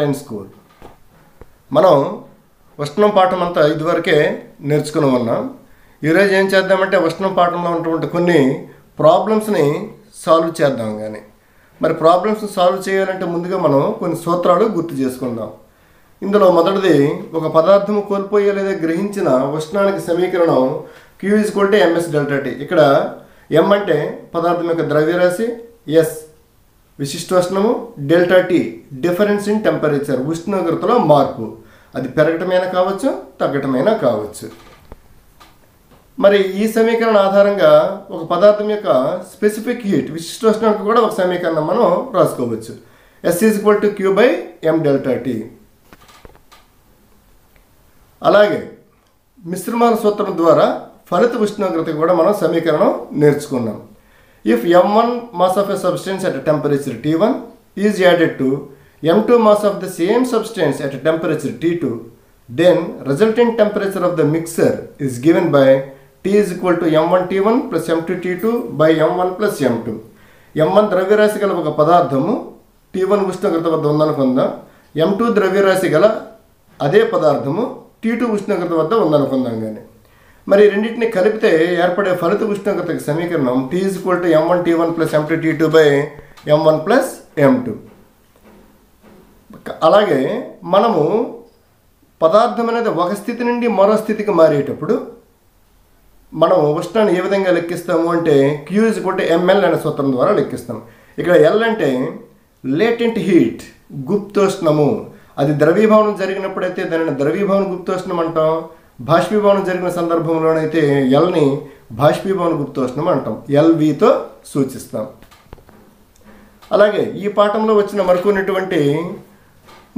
Online school. మనం ఉష్ణం పాఠం అంతా ఇదివరకే నేర్చుకుని ఉన్నాం. ఈరోజు ఏం చేద్దామంటే ఉష్ణం పాఠంలో ఉన్నటువంటి కొన్ని ప్రాబ్లమ్స్ని సాల్వ్ చేద్దాం కానీ మరి ప్రాబ్లమ్స్ సాల్వ్ చేయాలంటే ముందుగా మనం కొన్ని సూత్రాలు గుర్తు చేసుకుందాం. ఇందులో మొదటిది ఒక పదార్థం కోల్పోయే లేదా గ్రహించిన ఉష్ణానికి సమీకరణం క్యూ ఈజ్ కొట్టే ఎంఎస్ డెల్టా టీ ఇక్కడ ఎం అంటే పదార్థం యొక్క ద్రవ్యరాశి S విశిష్టోష్ణము delta T difference in temperature ఉష్ణోగ్రతలో మార్పు. అది పెరగటమైనా కావచ్చు తగ్గటమైనా కావచ్చు. మరి ఈ సమీకరణ ఆధారంగా ఒక పదార్థం యొక్క స్పెసిఫిక్ హీట్ విశిష్టోష్ణానికి కూడా ఒక సమీకరణం మనం రాసుకోవచ్చు. S is equal to Q by M delta T అలాగే మిశ్రమాల సూత్రం ద్వారా ఫలిత ఉష్ణోగ్రత కూడా మనం సమీకరణం నేర్చుకున్నాం. If M one mass of a substance at temperature T one is added to M two mass of substance same substance temperature temperature T two then of temperature of the mixture by T by T to equal to M one T one plus M two T two by M one plus M two M one ద్రవ్యరాశి గల ఒక పదార్థము tea one ఉష్ణోగ్రత వద్ద ఉందనుకుందాం ఎం two ద్రవ్యరాశి గల అదే పదార్థము టీ టూ ఉష్ణోగ్రత వద్ద ఉందనుకుందాం కానీ మరి రెండింటిని కలిపితే ఏర్పడే ఫలిత ఉష్ణోగ్రతకి సమీకరణం T is equal to M one T one plus M two T two by M one plus M two అలాగే మనము పదార్థం అనేది ఒక స్థితి నుండి మరో స్థితికి మారేటప్పుడు మనం ఉష్ణాన్ని ఏ విధంగా లెక్కిస్తాము అంటే క్యూ ఇస్ కొట్టి ఎంఎల్ అనే సూత్రం ద్వారా లెక్కిస్తాం ఇక్కడ ఎల్ అంటే లేటెంట్ హీట్ గుప్తోష్ణము. అది ద్రవీభవనం జరిగినప్పుడైతే దానిని ద్రవీభవన గుప్తోష్ణం అంటాం. బాష్పీభవనం జరిగిన సందర్భంలోనైతే ఎల్ని బాష్పీభవన గుప్తోష్ణం అంటాం. ఎల్వితో సూచిస్తాం. అలాగే ఈ పాఠంలో వచ్చిన మరికొన్నటువంటి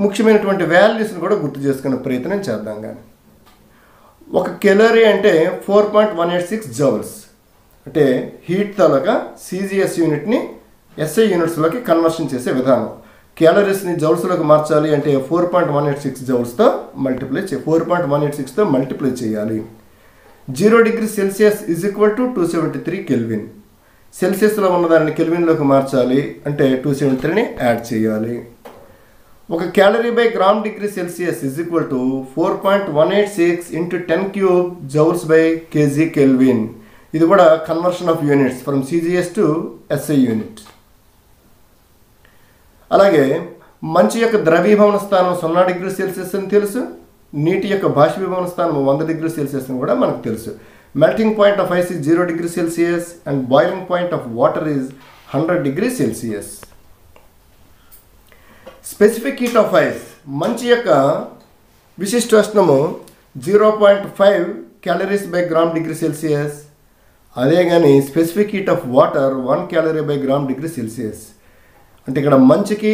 ముఖ్యమైనటువంటి వాల్యూస్ని కూడా గుర్తు చేసుకునే ప్రయత్నం చేద్దాం కానీ ఒక కెలరీ అంటే four point one eight six joules. అంటే హీట్ తాలూకా సీజీఎస్ యూనిట్ని ఎస్ఐ యూనిట్స్లోకి కన్వర్షన్ చేసే విధానం. క్యాలరీస్ని జౌల్స్లోకి మార్చాలి అంటే four point one eight six జౌల్స్తో multiply చే ఫోర్ పాయింట్ వన్ ఎయిట్ సిక్స్తో మల్టిప్లై చేయాలి. Zero degree Celsius is equal to two seventy three kelvin సెల్సియస్లో ఉన్న దానిని కెల్విన్లోకి మార్చాలి అంటే టూ సెవెంటీ త్రీని యాడ్ చేయాలి. ఒక calorie by gram degree Celsius is equal to four point one eight six into ten cube joules by KG kelvin ఇది కూడా conversion of units from CGS to SI unit అలాగే మంచు యొక్క ద్రవీభవన స్థానం సున్నా డిగ్రీ సెల్సియస్ అని తెలుసు నీటి యొక్క బాష్పీభవన స్థానం వంద డిగ్రీ సెల్సియస్ అని కూడా మనకు తెలుసు. Melting point of ice is zero degree Celsius and boiling point of water is hundred degree Celsius specific heat of ice మంచి యొక్క విశిష్ట ఉష్ణము zero point five calories by gram degree Celsius అదే కానీ specific heat of water one calorie by gram degree Celsius అంటే ఇక్కడ మంచికి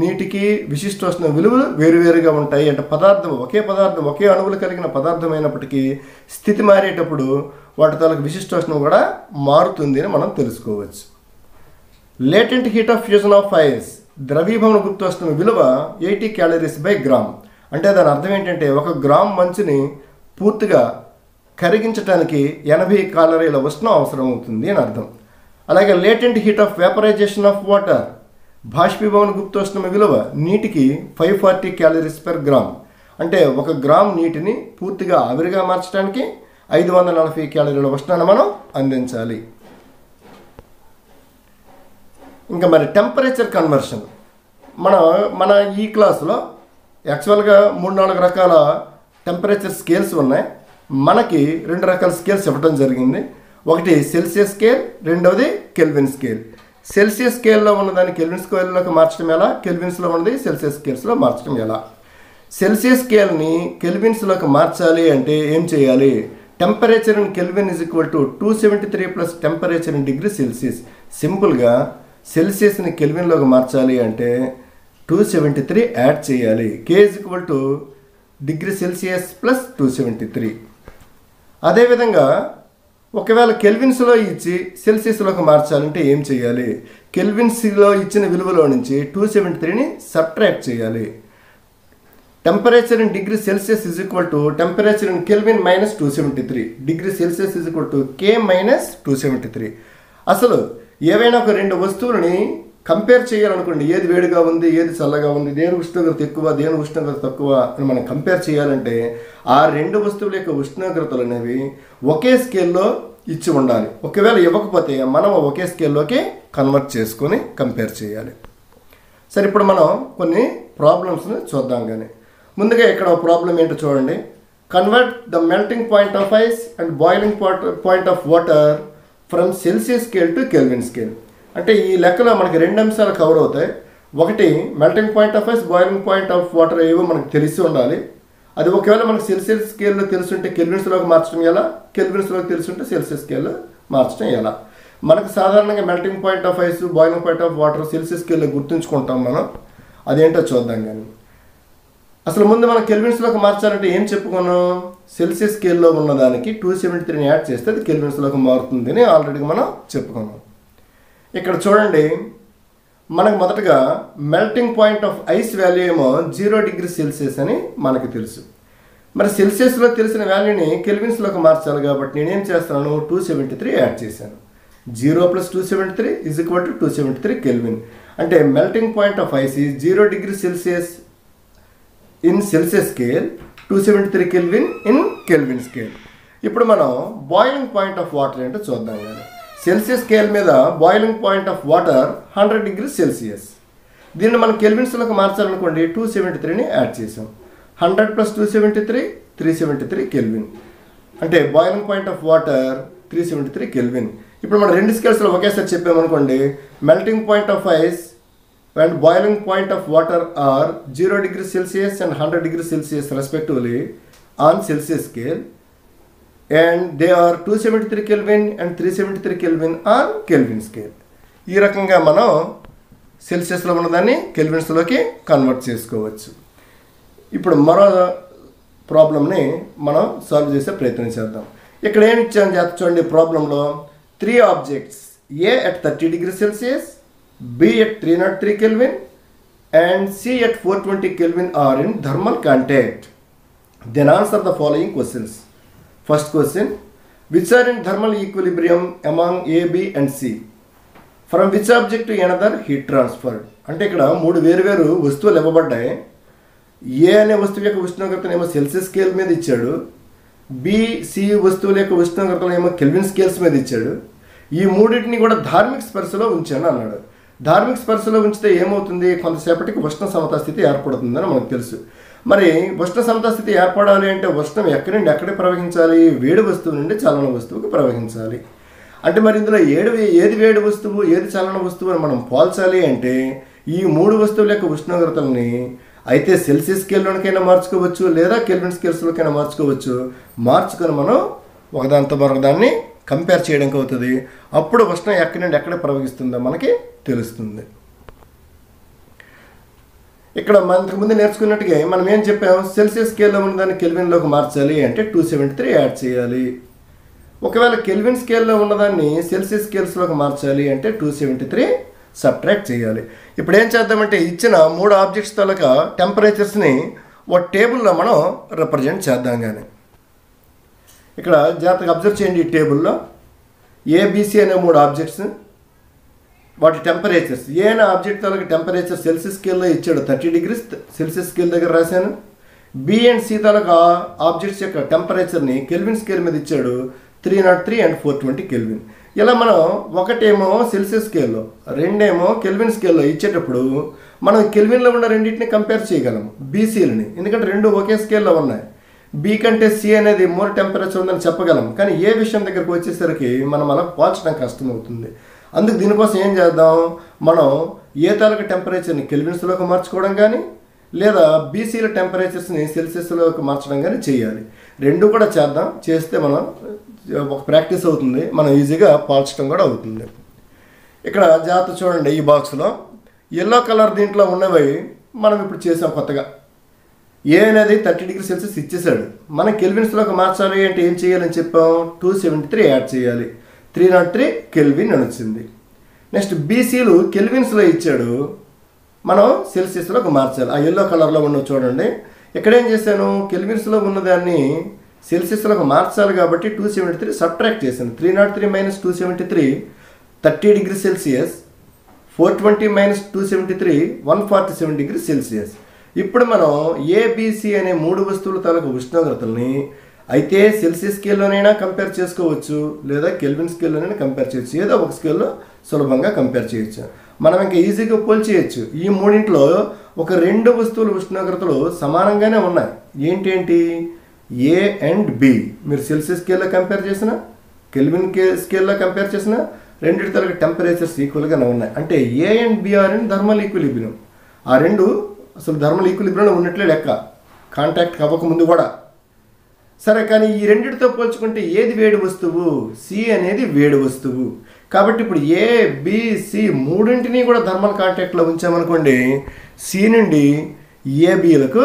నీటికి విశిష్టోష్ణ విలువలు వేరువేరుగా ఉంటాయి. అంటే పదార్థం ఒకే పదార్థం ఒకే అణువులు కలిగిన పదార్థం అయినప్పటికీ స్థితి మారేటప్పుడు వాటి తాలూకు విశిష్టోష్ణం కూడా మారుతుంది అని మనం తెలుసుకోవచ్చు. Latent heat of fusion of fires ద్రవీభవన గుప్తోష్ణం విలువ ఎయిటీ క్యాలరీస్ బై గ్రామ్ అంటే దాని అర్థం ఏంటంటే ఒక గ్రామ్ మంచుని పూర్తిగా కరిగించడానికి ఎనభై క్యాలరీల ఉష్ణం అవసరం అవుతుంది అని అర్థం. అలాగే latent heat of vaporisation of water బాష్పీభవన గుప్తోష్ణం విలువ నీటికి five forty calories per gram. అంటే ఒక గ్రామ్ నీటిని పూర్తిగా ఆవిరిగా మార్చడానికి ఐదు వందల నలభై క్యాలరీల ఉష్ణాన్ని మనం అందించాలి. ఇంకా మరి టెంపరేచర్ కన్వర్షన్. మన మన ఈ క్లాసులో యాక్చువల్గా మూడు నాలుగు రకాల టెంపరేచర్ స్కేల్స్ ఉన్నాయి. మనకి రెండు రకాల స్కేల్స్ ఇవ్వడం జరిగింది. ఒకటి సెల్సియస్ స్కేల్ రెండవది కెల్విన్ స్కేల్. సెల్సియస్ స్కేల్లో ఉన్నదాన్ని కెల్విన్ స్కేల్లోకి మార్చడం ఎలా? కెల్విన్స్లో ఉన్నది సెల్సియస్ స్కేల్స్లో మార్చడం ఎలా? సెల్సియస్ స్కేల్ని కెల్విన్స్లోకి మార్చాలి అంటే ఏం చేయాలి? Temperature in kelvin is equal to two seventy three plus temperature in degree Celsius సింపుల్గా సెల్సియస్ని కెల్విన్లోకి మార్చాలి అంటే టూ సెవెంటీ త్రీ యాడ్ చేయాలి. K is equal to degree Celsius plus two seventy three అదేవిధంగా ఒకవేళ కెల్విన్స్లో ఇచ్చి సెల్సియస్లోకి మార్చాలంటే ఏం చేయాలి? కెల్విన్స్లో ఇచ్చిన విలువలో నుంచి టూ సెవెంటీ త్రీని సబ్ట్రాక్ట్ చేయాలి. Temperature in degree Celsius is equal to temperature in kelvin minus two seventy three. Degree Celsius is equal to K minus two seventy three. అసలు ఏవైనా ఒక రెండు వస్తువులని కంపేర్ చేయాలనుకోండి ఏది వేడిగా ఉంది ఏది చల్లగా ఉంది దేని ఉష్ణోగ్రత ఎక్కువ దేని ఉష్ణోగ్రత తక్కువ అని మనం కంపేర్ చేయాలంటే ఆ రెండు వస్తువుల యొక్క ఉష్ణోగ్రతలు అనేవి ఒకే స్కేల్లో ఇచ్చి ఉండాలి. ఒకవేళ ఇవ్వకపోతే మనం ఒకే స్కేల్లోకి కన్వర్ట్ చేసుకొని కంపేర్ చేయాలి. సరే ఇప్పుడు మనం కొన్ని ప్రాబ్లమ్స్ని చూద్దాం కానీ ముందుగా ఇక్కడ ప్రాబ్లం ఏంటో చూడండి. Convert the melting point of ice and boiling point of water from Celsius scale to kelvin scale అంటే ఈ లెక్కలో మనకి రెండు అంశాలు కవర్ అవుతాయి. ఒకటి melting point of ice boiling point of water ఏవో మనకు తెలిసి ఉండాలి. అది ఒకవేళ మనకు సెల్సియస్ స్కేల్లో తెలుసుంటే కెల్విన్స్లోకి మార్చడం ఎలా? కెల్విన్స్లోకి తెలుసుంటే సెల్సియస్ స్కేల్లో మార్చడం ఎలా? మనకు సాధారణంగా melting point of ice boiling point of water Celsius స్కేల్లో గుర్తుంచుకుంటాం మనం. అదేంటో చూద్దాం కానీ అసలు ముందు మనం కెల్విన్స్లోకి మార్చాలంటే ఏం చెప్పుకున్నాం? సెల్సియస్ స్కేల్లో ఉన్నదానికి టూ సెవెంటీ త్రీని యాడ్ చేస్తే అది కెల్విన్స్లోకి మారుతుంది అని ఆల్రెడీ మనం చెప్పుకున్నాం. ఇక్కడ చూడండి మనకు మొదటగా melting point of ice value ఏమో జీరో డిగ్రీ సెల్సియస్ అని మనకు తెలుసు. మరి సెల్సియస్లో తెలిసిన వాల్యూని కెల్విన్స్లోకి మార్చాలి కాబట్టి నేనేం చేస్తాను టూ సెవెంటీ త్రీ యాడ్ చేశాను. Zero plus two seventy three is equal to two seventy three kelvin అంటే మెల్టింగ్ పాయింట్ ఆఫ్ ఐస్ ఈ zero degree Celsius in Celsius scale two seventy three kelvin in kelvin scale ఇప్పుడు మనం boiling point of water ఏంటో చూద్దాం కానీ Celsius scale మీద boiling point of water hundred degree Celsius దీన్ని మనం కెల్విన్స్లోకి మార్చాలనుకోండి టూ సెవెంటీ త్రీని యాడ్ చేసాం hundred plus two seventy three three seventy three kelvin అంటే boiling point of water three seventy three kelvin ఇప్పుడు మనం రెండు స్కేల్స్లో ఒకేసారి చెప్పామనుకోండి melting point of ice and boiling point of water are zero degree Celsius and hundred degree Celsius respectively on Celsius scale and they are two seventy three kelvin and three seventy three kelvin on kelvin scale ఈ రకంగా మనం సెల్సియస్లో ఉన్నదాన్ని కెల్విన్స్లోకి convert చేసుకోవచ్చు. ఇప్పుడు మరో ప్రాబ్లమ్ని మనం solve చేసే ప్రయత్నం చేద్దాం. ఇక్కడ ఏమి ఇచ్చాను చేత చూడండి. ప్రాబ్లంలో three objects A at thirty degree Celsius B at three nought three kelvin and C at four twenty kelvin are in thermal contact then answer the following questions first question which are in thermal equilibrium among A and C from which object to another heat transferred అంటే ఇక్కడ మూడు వేరువేరు వస్తువులు ఇవ్వబడ్డాయి. ఏ అనే వస్తువు యొక్క ఉష్ణోగ్రతనేమో Celsius scale మీద ఇచ్చాడు. బి సి వస్తువుల యొక్క ఉష్ణోగ్రతలు ఏమో కెల్విన్ స్కేల్స్ మీద ఇచ్చాడు. ఈ మూడింటిని కూడా ధార్మిక స్పర్శలో ఉంచాను అన్నాడు. ధార్మిక స్పర్శలో ఉంచితే ఏమవుతుంది? కొంతసేపటికి ఉష్ణ సమతా స్థితి ఏర్పడుతుందని మనకు తెలుసు. మరి ఉష్ణ సమతస్థితి ఏర్పడాలి అంటే ఉష్ణం ఎక్కడి నుండి ఎక్కడికి ప్రవహించాలి? వేడి వస్తువు నుండి చలన వస్తువుకి ప్రవహించాలి. అంటే మరి ఇందులో ఏడు ఏది వేడి వస్తువు ఏది చలన వస్తువు అని మనం పోల్చాలి అంటే ఈ మూడు వస్తువుల యొక్క ఉష్ణోగ్రతల్ని అయితే సెల్సియస్ స్కేల్లోనికైనా మార్చుకోవచ్చు లేదా కెల్విన్ స్కేల్స్లోకైనా మార్చుకోవచ్చు. మార్చుకొని మనం ఒకదానితో మరొకదాన్ని కంపేర్ చేయడానికి అవుతుంది అప్పుడు ఉష్ణం ఎక్కడి నుండి ఎక్కడ ప్రవహిస్తుందో మనకి తెలుస్తుంది. ఇక్కడ మనకు ముందు నేర్చుకున్నట్టుగా మనం ఏం చెప్పాం? సెల్సియస్ స్కేల్లో ఉన్నదాన్ని కెల్విన్లోకి మార్చాలి అంటే టూ సెవెంటీ త్రీ యాడ్ చేయాలి. ఒకవేళ కెల్విన్ స్కేల్లో ఉన్నదాన్ని సెల్సియస్ స్కేల్స్లోకి మార్చాలి అంటే టూ సెవెంటీ త్రీ సబ్ట్రాక్ట్ చేయాలి. ఇప్పుడు ఏం చేద్దామంటే ఇచ్చిన మూడు ఆబ్జెక్ట్స్ తాలూకా టెంపరేచర్స్ని ఒక టేబుల్లో మనం రిప్రజెంట్ చేద్దాం కానీ ఇక్కడ జాగ్రత్తగా అబ్జర్వ్ చేయండి ఈ టేబుల్లో ఏబిసి అనే మూడు ఆబ్జెక్ట్స్ వాటి టెంపరేచర్స్ ఏనా ఆబ్జెక్ట్ తాలూకా టెంపరేచర్ సెల్సియస్ స్కేల్లో ఇచ్చాడు? థర్టీ డిగ్రీస్ సెల్సియస్ స్కేల్ దగ్గర రాశాను. బి అండ్ సి తాలూకా ఆబ్జెక్ట్స్ యొక్క టెంపరేచర్ని కెల్విన్ స్కేల్ మీద ఇచ్చాడు. Three nought three and four twenty kelvin ఇలా మనం ఒకటేమో సెల్సియస్ స్కేల్లో రెండేమో కెల్విన్ స్కేల్లో ఇచ్చేటప్పుడు మనం కెల్విన్లో ఉన్న రెండింటిని కంపేర్ చేయగలం బీసీలని ఎందుకంటే రెండు ఒకే స్కేల్లో ఉన్నాయి. బీ కంటే సి అనేది మోర్ టెంపరేచర్ ఉందని చెప్పగలం కానీ ఏ విషయం దగ్గరకు వచ్చేసరికి మనం అలా పోల్చడం కష్టమవుతుంది. అందుకు దీనికోసం ఏం చేద్దాం? మనం ఏ తాలూకా టెంపరేచర్ని కెల్విన్స్లోకి మార్చుకోవడం కానీ లేదా బీసీల టెంపరేచర్స్ని సెల్సియస్లోకి మార్చడం కానీ చేయాలి. రెండు కూడా చేద్దాం. చేస్తే మనం ఒక ప్రాక్టీస్ అవుతుంది. మనం ఈజీగా పాల్చడం కూడా అవుతుంది. ఇక్కడ జాగ్రత్త చూడండి ఈ బాక్స్లో ఎల్లో కలర్ దీంట్లో ఉన్నవి మనం ఇప్పుడు చేసాం కొత్తగా. ఏ అనేది థర్టీ డిగ్రీ సెల్సియస్ ఇచ్చేసాడు. మనం కెల్విన్స్లోకి మార్చాలి అంటే ఏం చేయాలని చెప్పాం? టూ సెవెంటీ త్రీ యాడ్ చేయాలి. త్రీ నాట్ త్రీ కెల్విన్ అని వచ్చింది నెక్స్ట్ బీసీలు కెల్విన్స్లో ఇచ్చాడు. మనం సెల్సియస్లోకి మార్చాలి ఆ ఎల్లో కలర్లో ఉన్నవి చూడండి. ఇక్కడ ఏం చేశాను? కెల్విన్స్లో ఉన్నదాన్ని సెల్సియస్లోకి మార్చాలి కాబట్టి టూ సెవెంటీ త్రీ సబ్ట్రాక్ట్ చేశాను. Three nought three minus two seventy three thirty degree Celsius four twenty minus two seventy three one forty seven degree Celsius ఇప్పుడు మనం ఏబిసి అనే మూడు వస్తువుల తాలూకు ఉష్ణోగ్రతల్ని అయితే సెల్సియస్ స్కేల్లోనైనా కంపేర్ చేసుకోవచ్చు లేదా కెల్విన్ స్కేల్లోనైనా కంపేర్ చేయొచ్చు. ఏదో ఒక స్కేల్లో సులభంగా కంపేర్ చేయొచ్చు. మనం ఇంకా ఈజీగా పోల్చేయచ్చు ఈ మూడింట్లో ఒక రెండు వస్తువుల ఉష్ణోగ్రతలు సమానంగానే ఉన్నాయి. ఏంటి ఏ అండ్ బి మీరు సెల్సియస్ స్కేల్లో కంపేర్ చేసిన కెల్విన్ కే స్కేల్లో కంపేర్ చేసిన రెండింటి తరగతి టెంపరేచర్స్ ఈక్వల్గానే ఉన్నాయి. అంటే A and B are and thermal equilibrium ఆ రెండు అసలు థర్మల్ ఈక్విలిబ్రియంలో ఉన్నట్లే లెక్క. కాంటాక్ట్ అవ్వకముందు కూడా. సరే కానీ ఈ రెండిటితో పోల్చుకుంటే ఏది వేడి వస్తువు? సి అనేది వేడి వస్తువు. కాబట్టి ఇప్పుడు ఏ బిసి మూడింటిని కూడా థర్మల్ కాంటాక్ట్లో ఉంచామనుకోండి సి నుండి ఏబిలకు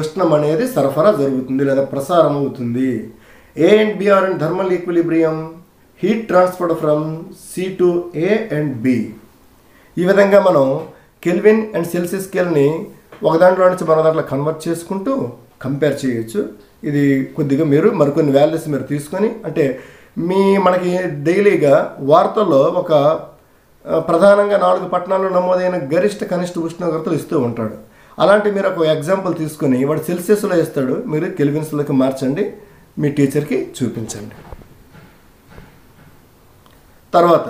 ఉష్ణం అనేది సరఫరా జరుగుతుంది లేదా ప్రసారం అవుతుంది. A and B are and thermal equilibrium heat transferred from C to A and B ఈ విధంగా మనం కెల్విన్ అండ్ సెల్సియస్ స్కేల్ని ఒక దాంట్లో నుంచి మరో దాంట్లో కన్వర్ట్ చేసుకుంటూ కంపేర్ చేయొచ్చు. ఇది కొద్దిగా మీరు మరికొన్ని వాల్యూస్ మీరు తీసుకొని అంటే మీ మనకి డైలీగా వార్తల్లో ఒక ప్రధానంగా నాలుగు పట్టణాల్లో నమోదైన గరిష్ట కనిష్ట ఉష్ణోగ్రతలు ఇస్తూ ఉంటాడు. అలాంటి మీరు ఒక ఎగ్జాంపుల్ తీసుకొని వాడు సెల్సియస్లో ఇస్తాడు మీరు కెల్విన్స్లోకి మార్చండి మీ టీచర్కి చూపించండి. తర్వాత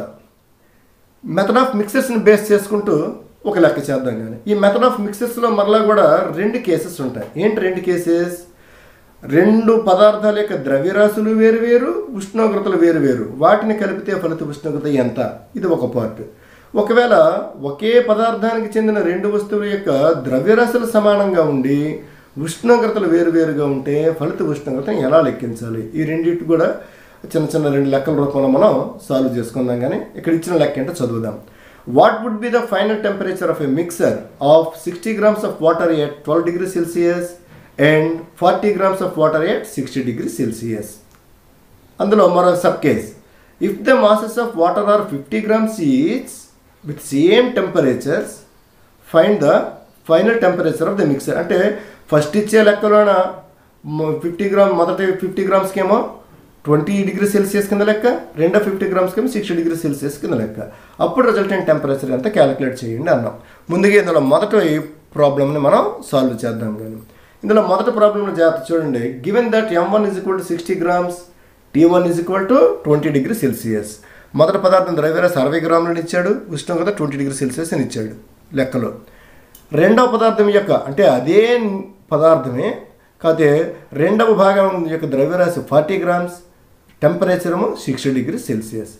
మెథడ్ ఆఫ్ మిక్సెస్ని బేస్ చేసుకుంటూ ఒక లెక్క చేద్దాం కానీ ఈ మెథడ్ ఆఫ్ మిక్సెస్లో మరలా కూడా రెండు కేసెస్ ఉంటాయి. ఏంటి రెండు కేసెస్ రెండు పదార్థాల యొక్క ద్రవ్యరాశులు వేరు వేరు ఉష్ణోగ్రతలు వేరు వేరు. వాటిని కలిపితే ఫలిత ఉష్ణోగ్రత ఎంత? ఇది ఒక పార్ట్. ఒకవేళ ఒకే పదార్థానికి చెందిన రెండు వస్తువుల యొక్క ద్రవ్యరాశులు సమానంగా ఉండి ఉష్ణోగ్రతలు వేరువేరుగా ఉంటే ఫలిత ఉష్ణోగ్రతను ఎలా లెక్కించాలి? ఈ రెండింటి కూడా చిన్న చిన్న రెండు లెక్కల రూపంలో మనం సాల్వ్ చేసుకుందాం కానీ ఇక్కడ ఇచ్చిన లెక్క ఏంటో చదువుదాం. What would be the final temperature of a mixture of sixty grams of water at twelve degree Celsius and forty grams of water at sixty degree Celsius అందులో మరో sub case if the masses of water are fifty grams each with same temperatures find the final temperature of the mixture అంటే first ఇచ్చే లెక్కలోన fifty gram మొదటి fifty గ్రామ్స్కి ఏమో twenty degree Celsius కింద లెక్క రెండో ఫిఫ్టీ గ్రామ్స్కి ఏమో సిక్స్టీ డిగ్రీ సెల్సియస్ కింద లెక్క. అప్పుడు రిజల్టెంట్ టెంపరేచర్ ఎంత క్యాలిక్యులేట్ చేయండి అన్నాం. ముందుగా ఇందులో మొదటి ప్రాబ్లమ్ని మనం సాల్వ్ చేద్దాం కానీ ఇందులో మొదటి ప్రాబ్లంలో జాగ్రత్త చూడండి. Given that M one is equal to sixty grams T one is equal to twenty degree Celsius మొదటి పదార్థం ద్రవ్యరాశి అరవై గ్రాములను ఇచ్చాడు. ఉష్ణోగ్రత ట్వంటీ డిగ్రీ సెల్సియస్ అని ఇచ్చాడు లెక్కలో. రెండవ పదార్థం యొక్క అంటే అదే పదార్థమే కాకపోతే రెండవ భాగం యొక్క ద్రవ్యరాశి ఫార్టీ గ్రామ్స్ టెంపరేచరము సిక్స్టీ డిగ్రీ సెల్సియస్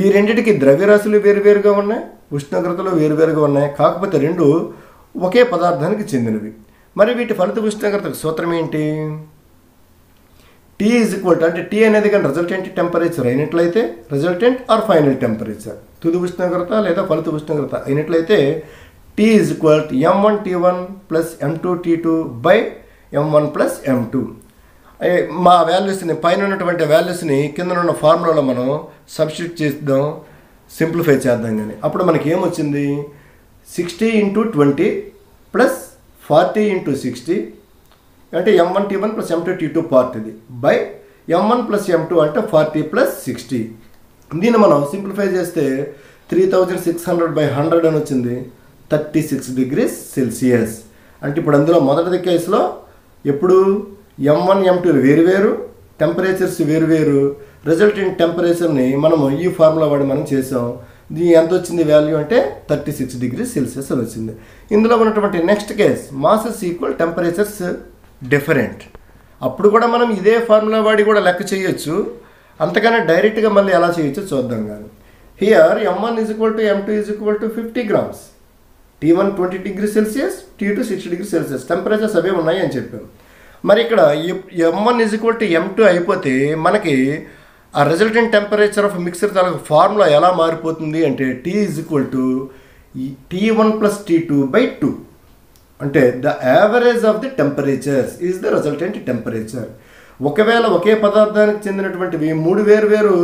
ఈ రెండింటికి ద్రవ్యరాశులు వేరువేరుగా ఉన్నాయి ఉష్ణోగ్రతలు వేరువేరుగా ఉన్నాయి. కాకపోతే రెండు ఒకే పదార్థానికి చెందినవి. మరి వీటి ఫలిత ఉష్ణోగ్రతకు సూత్రం ఏంటి? టీ ఈజ్ ఈక్వల్ టు అంటే టీ అనేది కానీ రిజల్టెంట్ టెంపరేచర్ అయినట్లయితే రిజల్టెంట్ ఆర్ ఫైనల్ టెంపరేచర్ తుది ఉష్ణోగ్రత లేదా ఫలిత ఉష్ణోగ్రత అయినట్లయితే T is equal to M one T one plus M two T two by M one plus M two మా వాల్యూస్ని పైన ఉన్నటువంటి వాల్యూస్ని కింద ఉన్న ఫార్ములాలో మనం సబ్స్టిట్యూట్ చేద్దాం సింప్లిఫై చేద్దాం కానీ అప్పుడు మనకి ఏమొచ్చింది? Sixty into twenty plus forty into sixty అంటే M one T one plus M two T two part ఇది. By M one plus M two అంటే ఫార్టీ ప్లస్ సిక్స్టీ. దీన్ని మనం సింప్లిఫై చేస్తే three thousand six hundred by hundred అని వచ్చింది. Thirty six degrees Celsius అంటే ఇప్పుడు అందులో మొదటి కేసులో ఎప్పుడు? ఎం వన్ ఎం టూ వేరువేరు టెంపరేచర్స్ వేరువేరు రిజల్టింగ్ టెంపరేచర్ని మనము ఈ ఫార్ములా వాడి మనం చేసాం. దీని ఎంత వచ్చింది వాల్యూ అంటే థర్టీ సిక్స్ డిగ్రీ సెల్సియస్ అని వచ్చింది. ఇందులో ఉన్నటువంటి next case masses equal temperatures different అప్పుడు కూడా మనం ఇదే ఫార్ములా వాడి కూడా లెక్క చేయొచ్చు. అంతకన్నా డైరెక్ట్గా మళ్ళీ ఎలా చేయొచ్చో చూద్దాం కానీ here M one is equal to M two is equal to fifty grams T one twenty degree Celsius T two sixty degree Celsius temperatures అవే ఉన్నాయి అని చెప్పాం. మరి ఇక్కడ M one is equal to M two అయిపోతే మనకి ఆ resultant temperature of mixer తాలూకు formula ఎలా మారిపోతుంది అంటే T is equal to T one plus T two by two అంటే the average of the temperatures is the resultant temperature ఒకవేళ ఒకే పదార్థానికి చెందినటువంటివి మూడు వేరు వేరు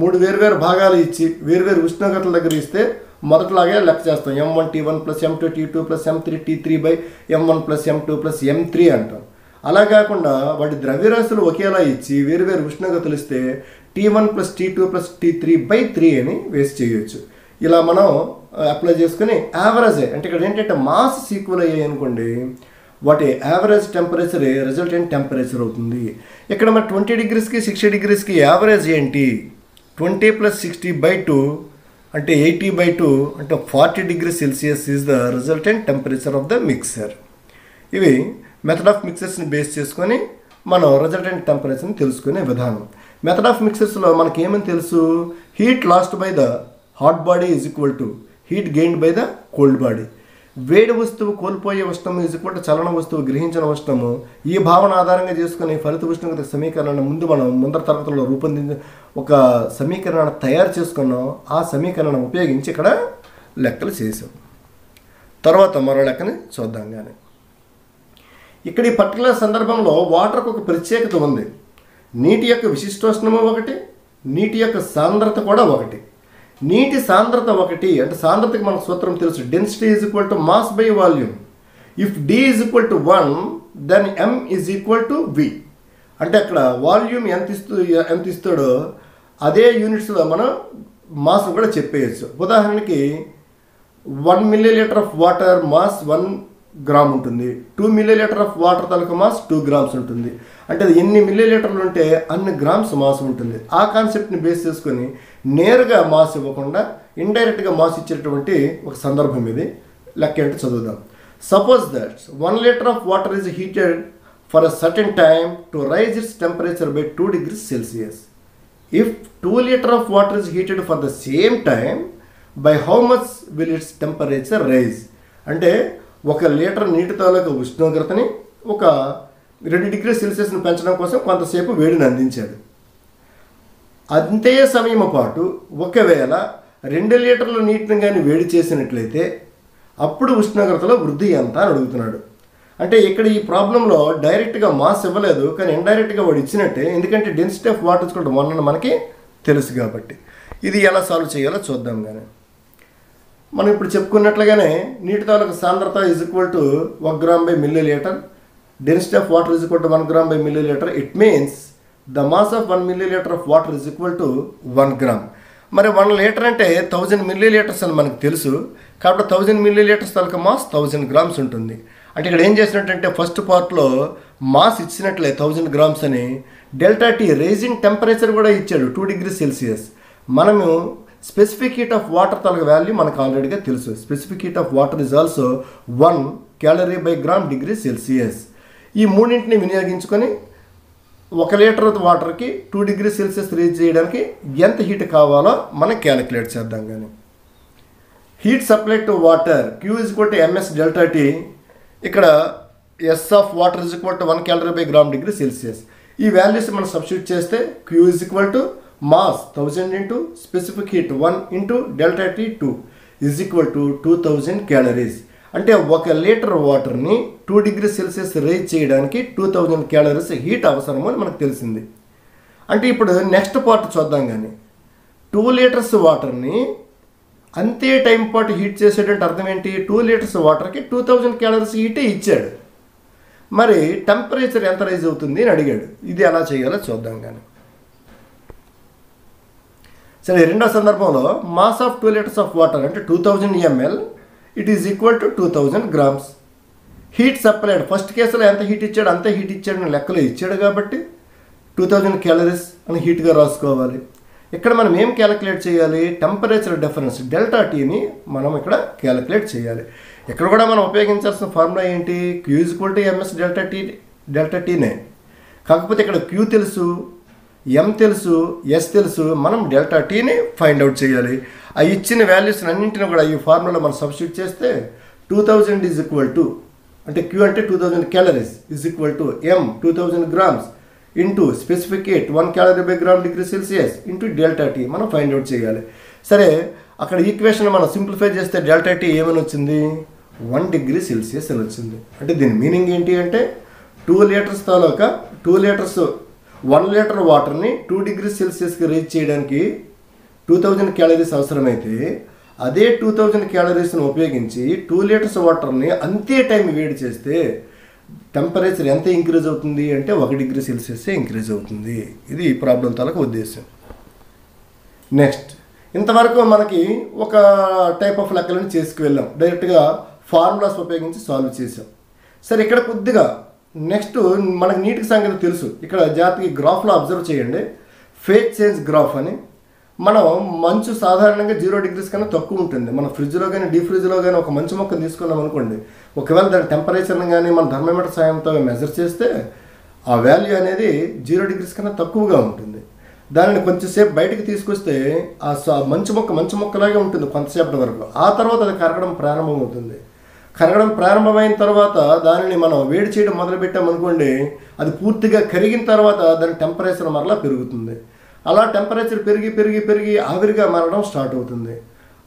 మూడు వేరు వేరు భాగాలు ఇచ్చి వేరు వేరు ఉష్ణోగ్రతల దగ్గర ఇస్తే మొదటిలాగే లెక్క చేస్తాం. M one T one plus M two T two plus M three T three by M one plus M two plus M three అంటాం. అలా కాకుండా వాటి ద్రవ్యరాశులు ఒకేలా ఇచ్చి వేరు వేరు ఉష్ణోగ్రతలు ఇస్తే T one plus T two plus T three by three అని వేస్ట్ చేయొచ్చు. ఇలా మనం అప్లై చేసుకుని యావరేజ్ అంటే ఇక్కడ ఏంటంటే మాస్ ఈక్వల్ అయ్యాయి అనుకోండి వాటి average temperature resultant temperature అవుతుంది. ఇక్కడ మన ట్వంటీ డిగ్రీస్కి సిక్స్టీ డిగ్రీస్కి యావరేజ్ ఏంటి? Twenty plus sixty by two అంటే ఎయిటీ బై టూ అంటే forty degree Celsius is the resultant temperature of the mixture ఇవి మెథడ్ ఆఫ్ మిక్సర్స్ని బేస్ చేసుకొని మనం రిజల్టెంట్ టెంపరేచర్ని తెలుసుకునే విధానం. మెథడ్ ఆఫ్ మిక్సర్స్లో మనకి ఏమని తెలుసు? Heat lost by the hot body is equal to heat gained by the cold body వేడి వస్తువు కోల్పోయే ఉష్ణము ఈజ్ ఈక్వల్ టు చలన వస్తువు గ్రహించిన ఉష్ణము. ఈ భావన ఆధారంగా చేసుకుని ఫలిత ఉష్ణోగ్రత సమీకరణాన్ని ముందు మనం ముందర తరగతుల్లో రూపొందించిన ఒక సమీకరణాన్ని తయారు చేసుకున్నాం. ఆ సమీకరణం ఉపయోగించి ఇక్కడ లెక్కలు చేసాం తర్వాత మరో లెక్కని చూద్దాం కానీ ఇక్కడ ఈ పర్టికులర్ సందర్భంలో వాటర్కు ఒక ప్రత్యేకత ఉంది. నీటి యొక్క విశిష్టోష్ణము ఒకటి నీటి యొక్క సాంద్రత కూడా ఒకటి. నీటి సాంద్రత ఒకటి అంటే సాంద్రతకి మనకు సూత్రం తెలుసు. Density is equal to mass by volume if D is equal to one then M is equal to V అంటే అక్కడ వాల్యూమ్ ఎంత ఇస్తూ ఎంత ఇస్తాడో అదే యూనిట్స్లో మనం మాస్ కూడా చెప్పేయచ్చు. ఉదాహరణకి one millilitre of water mass one gram ఉంటుంది. Two millilitre of water తాలూకా మాస్ టూ గ్రామ్స్ ఉంటుంది. అంటే అది ఎన్ని మిల్లీ లీటర్లు ఉంటే అన్ని గ్రామ్స్ మాస్ ఉంటుంది. ఆ కాన్సెప్ట్ని బేస్ చేసుకొని నేరుగా మాస్ ఇవ్వకుండా ఇండైరెక్ట్గా మాస్ ఇచ్చేటువంటి ఒక సందర్భం ఇది. లెక్క ఏంటో చదువుదాం. Suppose that one litre of water is heated for a certain time to rise its temperature by two degrees Celsius if two litre of water is heated for the same time by how much will its temperature rise అంటే ఒక litre నీటి తాలూకా ఉష్ణోగ్రతని ఒక రెండు degree సెల్సియస్ని పెంచడం కోసం కొంతసేపు వేడిని అందించాడు అంతే సమయం పాటు ఒకవేళ రెండు లీటర్ల నీటిని కానీ వేడి చేసినట్లయితే అప్పుడు ఉష్ణోగ్రతలో వృద్ధి ఎంత అని అడుగుతున్నాడు. అంటే ఇక్కడ ఈ ప్రాబ్లంలో డైరెక్ట్గా మాస్ ఇవ్వలేదు కానీ ఇండైరెక్ట్గా వాడు ఇచ్చినట్టే ఎందుకంటే డెన్సిటీ ఆఫ్ వాటర్ కూడా వన్ మనకి తెలుసు కాబట్టి. ఇది ఎలా సాల్వ్ చేయాలో చూద్దాం కానీ మనం ఇప్పుడు చెప్పుకున్నట్లుగానే నీటి తాలూకు సాంద్రత ఈజ్ ఈక్వల్ టు ఒక gram by millilitre density of water is equal to one gram by millilitre it means the mass of one millilitre of water is equal to one gram మరి వన్ లీటర్ అంటే thousand millilitres అని మనకు తెలుసు. కాబట్టి thousand millilitres తాలూకా mass thousand grams ఉంటుంది. అంటే ఇక్కడ ఏం చేసినట్టంటే ఫస్ట్ పార్ట్లో మాస్ ఇచ్చినట్లే థౌజండ్ గ్రామ్స్ అని. డెల్టా టీ రేజింగ్ టెంపరేచర్ కూడా ఇచ్చాడు టూ డిగ్రీ సెల్సియస్ మనము స్పెసిఫిక్ హీట్ ఆఫ్ వాటర్ తలగ వాల్యూ మనకు ఆల్రెడీగా తెలుసు. Specific heat of water is also one calorie by gram degree Celsius ఈ మూడింటిని వినియోగించుకొని ఒక లీటర్ వాటర్కి టూ డిగ్రీ సెల్సియస్ రీచ్ చేయడానికి ఎంత హీట్ కావాలో మనం క్యాలిక్యులేట్ చేద్దాం కానీ heat supply to water Q is equal to MS delta T ఇక్కడ S of water is equal to one calorie by gram degree Celsius ఈ వాల్యూస్ మనం సబ్స్టిట్యూట్ చేస్తే Q is equal to mass thousand into specific heat one into delta T two is equal to two thousand calories. అంటే ఒక litre వాటర్ని two degree Celsius raise చేయడానికి two thousand calories heat అవసరము అని మనకు తెలిసింది. అంటే ఇప్పుడు నెక్స్ట్ పార్ట్ చూద్దాం కానీ టూ లీటర్స్ వాటర్ని అంతే టైం పాటు హీట్ చేసేటంటే అర్థం ఏంటి? టూ లీటర్స్ వాటర్కి టూ థౌజండ్ క్యాలరీస్ హీటే ఇచ్చాడు. మరి టెంపరేచర్ ఎంత రైజ్ అవుతుంది అని అడిగాడు. ఇది ఎలా చేయాలో చూద్దాం కానీ సరే రెండో సందర్భంలో mass of two litres of water అంటే two thousand ML it is equal to two thousand grams heat supplied first కేసులో ఎంత హీట్ ఇచ్చాడు అంతే హీట్ ఇచ్చాడు లెక్కలో ఇచ్చాడు కాబట్టి టూ థౌజండ్ క్యాలరీస్ అని హీట్గా రాసుకోవాలి. ఇక్కడ మనం ఏం క్యాలిక్యులేట్ చేయాలి? టెంపరేచర్ డిఫరెన్స్ డెల్టా టీని మనం ఇక్కడ క్యాలిక్యులేట్ చేయాలి. ఇక్కడ కూడా మనం ఉపయోగించాల్సిన ఫార్ములా ఏంటి? Q is equal to MS delta T delta టీనే కాకపోతే ఇక్కడ క్యూ తెలుసు. ఎం తెలుసు ఎస్ తెలుసు మనం డెల్టా టీని ఫైండ్ అవుట్ చేయాలి. ఆ ఇచ్చిన వాల్యూస్ అన్నింటిని కూడా ఈ ఫార్ములా మనం సబ్స్టిట్యూట్ చేస్తే two thousand is equal to అంటే క్యూ అంటే two thousand calories is equal to M two thousand grams into specific heat one calorie by gram degree Celsius into delta T మనం find out చేయాలి. సరే అక్కడ equation మనం simplify చేస్తే delta T ఏమని వచ్చింది? వన్ డిగ్రీ సెల్సియస్ అని వచ్చింది. అంటే దీని మీనింగ్ ఏంటి అంటే టూ లీటర్స్ తాలూకా టూ లీటర్స్ వన్ లీటర్ వాటర్ని టూ డిగ్రీ సెల్సియస్కి రీచ్ చేయడానికి టూ థౌజండ్ క్యాలరీస్ అవసరమైతే అదే టూ థౌజండ్ క్యాలరీస్ని ఉపయోగించి టూ లీటర్స్ వాటర్ని అంతే టైం వేడి చేస్తే టెంపరేచర్ ఎంత ఇంక్రీజ్ అవుతుంది అంటే ఒక డిగ్రీ సెల్సియస్ ఇంక్రీజ్ అవుతుంది. ఇది ఈ ప్రాబ్లం తాలూకు ఉద్దేశం. నెక్స్ట్ ఇంతవరకు మనకి ఒక టైప్ ఆఫ్ లెక్కలను చేసుకువెళ్ళాం. డైరెక్ట్గా ఫార్ములాస్ ఉపయోగించి సాల్వ్ చేసాం సరే ఇక్కడ కొద్దిగా నెక్స్ట్ మనకు నీటికి సంగతి తెలుసు. ఇక్కడ జాతికి గ్రాఫ్లో అబ్జర్వ్ చేయండి. ఫేజ్ చేంజ్ గ్రాఫ్ అని. మనం మంచు సాధారణంగా జీరో డిగ్రీస్ కన్నా తక్కువ ఉంటుంది. మన ఫ్రిడ్జ్లో కానీ డీ ఫ్రిడ్జ్లో కానీ ఒక మంచు మొక్క తీసుకున్నాం అనుకోండి. ఒకవేళ దాని టెంపరేచర్ని కానీ మన థర్మోమీటర్ సాయంతో మెజర్ చేస్తే ఆ వాల్యూ అనేది జీరో డిగ్రీస్ కన్నా తక్కువగా ఉంటుంది. దానిని కొంచెంసేపు బయటకు తీసుకొస్తే ఆ స- మంచు మొక్క మంచు మొక్కలాగే ఉంటుంది కొంతసేపటి వరకు. ఆ తర్వాత అది కరగడం ప్రారంభమవుతుంది. కరగడం ప్రారంభమైన తర్వాత దానిని మనం వేడి చేయడం మొదలుపెట్టామనుకోండి అది పూర్తిగా కరిగిన తర్వాత దాని టెంపరేచర్ మరలా పెరుగుతుంది. అలా టెంపరేచర్ పెరిగి పెరిగి పెరిగి ఆవిరిగా మారడం స్టార్ట్ అవుతుంది.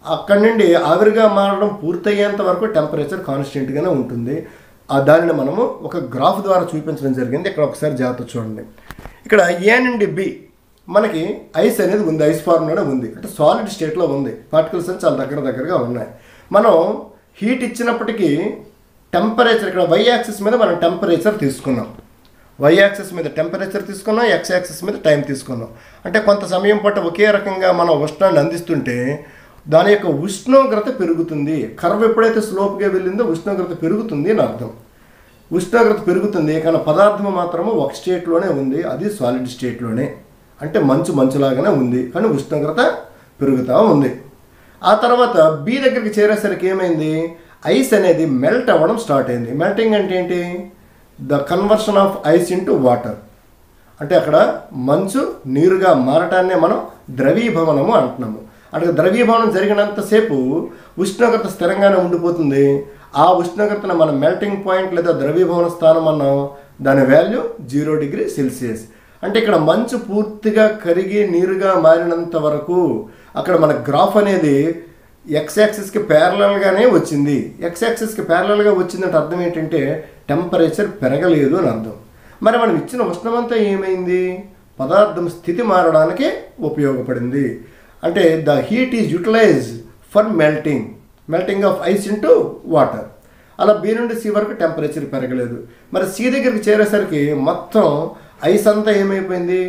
అక్కడి నుండి ఆవిరిగా మారడం పూర్తయ్యేంత వరకు టెంపరేచర్ కాన్స్టెంట్గానే ఉంటుంది. ఆ దానిని మనము ఒక గ్రాఫ్ ద్వారా చూపించడం జరిగింది. ఇక్కడ ఒకసారి జాగ్రత్త చూడండి. ఇక్కడ ఏ నుండి బి మనకి ఐస్ అనేది ఉంది. ఐస్ ఫార్మ్లోనే ఉంది. అంటే సాలిడ్ స్టేట్లో ఉంది. పార్టికల్స్ అని చాలా దగ్గర దగ్గరగా ఉన్నాయి. మనం హీట్ ఇచ్చినప్పటికీ టెంపరేచర్ ఇక్కడ వై యాక్సిస్ మీద మనం టెంపరేచర్ తీసుకున్నాం. వై యాక్సిస్ మీద టెంపరేచర్ తీసుకున్నాం ఎక్స్ యాక్సిస్ మీద టైం తీసుకున్నాం. అంటే కొంత సమయం పాటు ఒకే రకంగా మనం ఉష్ణాన్ని అందిస్తుంటే దాని యొక్క ఉష్ణోగ్రత పెరుగుతుంది. కర్వ్ ఎప్పుడైతే స్లోప్గా వెళ్ళిందో ఉష్ణోగ్రత పెరుగుతుంది అని అర్థం. ఉష్ణోగ్రత పెరుగుతుంది కానీ పదార్థం మాత్రము ఒక స్టేట్లోనే ఉంది అది సాలిడ్ స్టేట్లోనే అంటే మంచు మంచులాగానే ఉంది కానీ ఉష్ణోగ్రత పెరుగుతూ ఉంది. ఆ తర్వాత బి దగ్గరికి చేరేసరికి ఏమైంది? ఐస్ అనేది మెల్ట్ అవ్వడం స్టార్ట్ అయింది. మెల్టింగ్ అంటే ఏంటి? The conversion of ice into water. అంటే అక్కడ మంచు నీరుగా మారటాన్నే మనం ద్రవీభవనము అంటున్నాము. అక్కడ ద్రవీభవనం జరిగినంతసేపు ఉష్ణోగ్రత స్థిరంగానే ఉండిపోతుంది. ఆ ఉష్ణోగ్రతను మనం మెల్టింగ్ పాయింట్ లేదా ద్రవీభవన స్థానం అన్నాం. దాని వాల్యూ జీరో డిగ్రీ సెల్సియస్. అంటే ఇక్కడ మంచు పూర్తిగా కరిగి నీరుగా మారినంత వరకు అక్కడ మన గ్రాఫ్ అనేది ఎక్స్ యాక్సిస్కి ప్యారలల్గానే వచ్చింది. ఎక్స్ యాక్సిస్కి ప్యారలల్గా వచ్చిందంటే అర్థం ఏంటంటే టెంపరేచర్ పెరగలేదు అని అర్థం. మరి మనం ఇచ్చిన ఉష్ణమంతా ఏమైంది? పదార్థం స్థితి మారడానికి ఉపయోగపడింది. అంటే the heat is utilize for melting melting of ice into water అలా బి నుండి సి వరకు టెంపరేచర్ పెరగలేదు. మరి సి దగ్గరికి చేరేసరికి మొత్తం ఐస్ అంతా ఏమైపోయింది?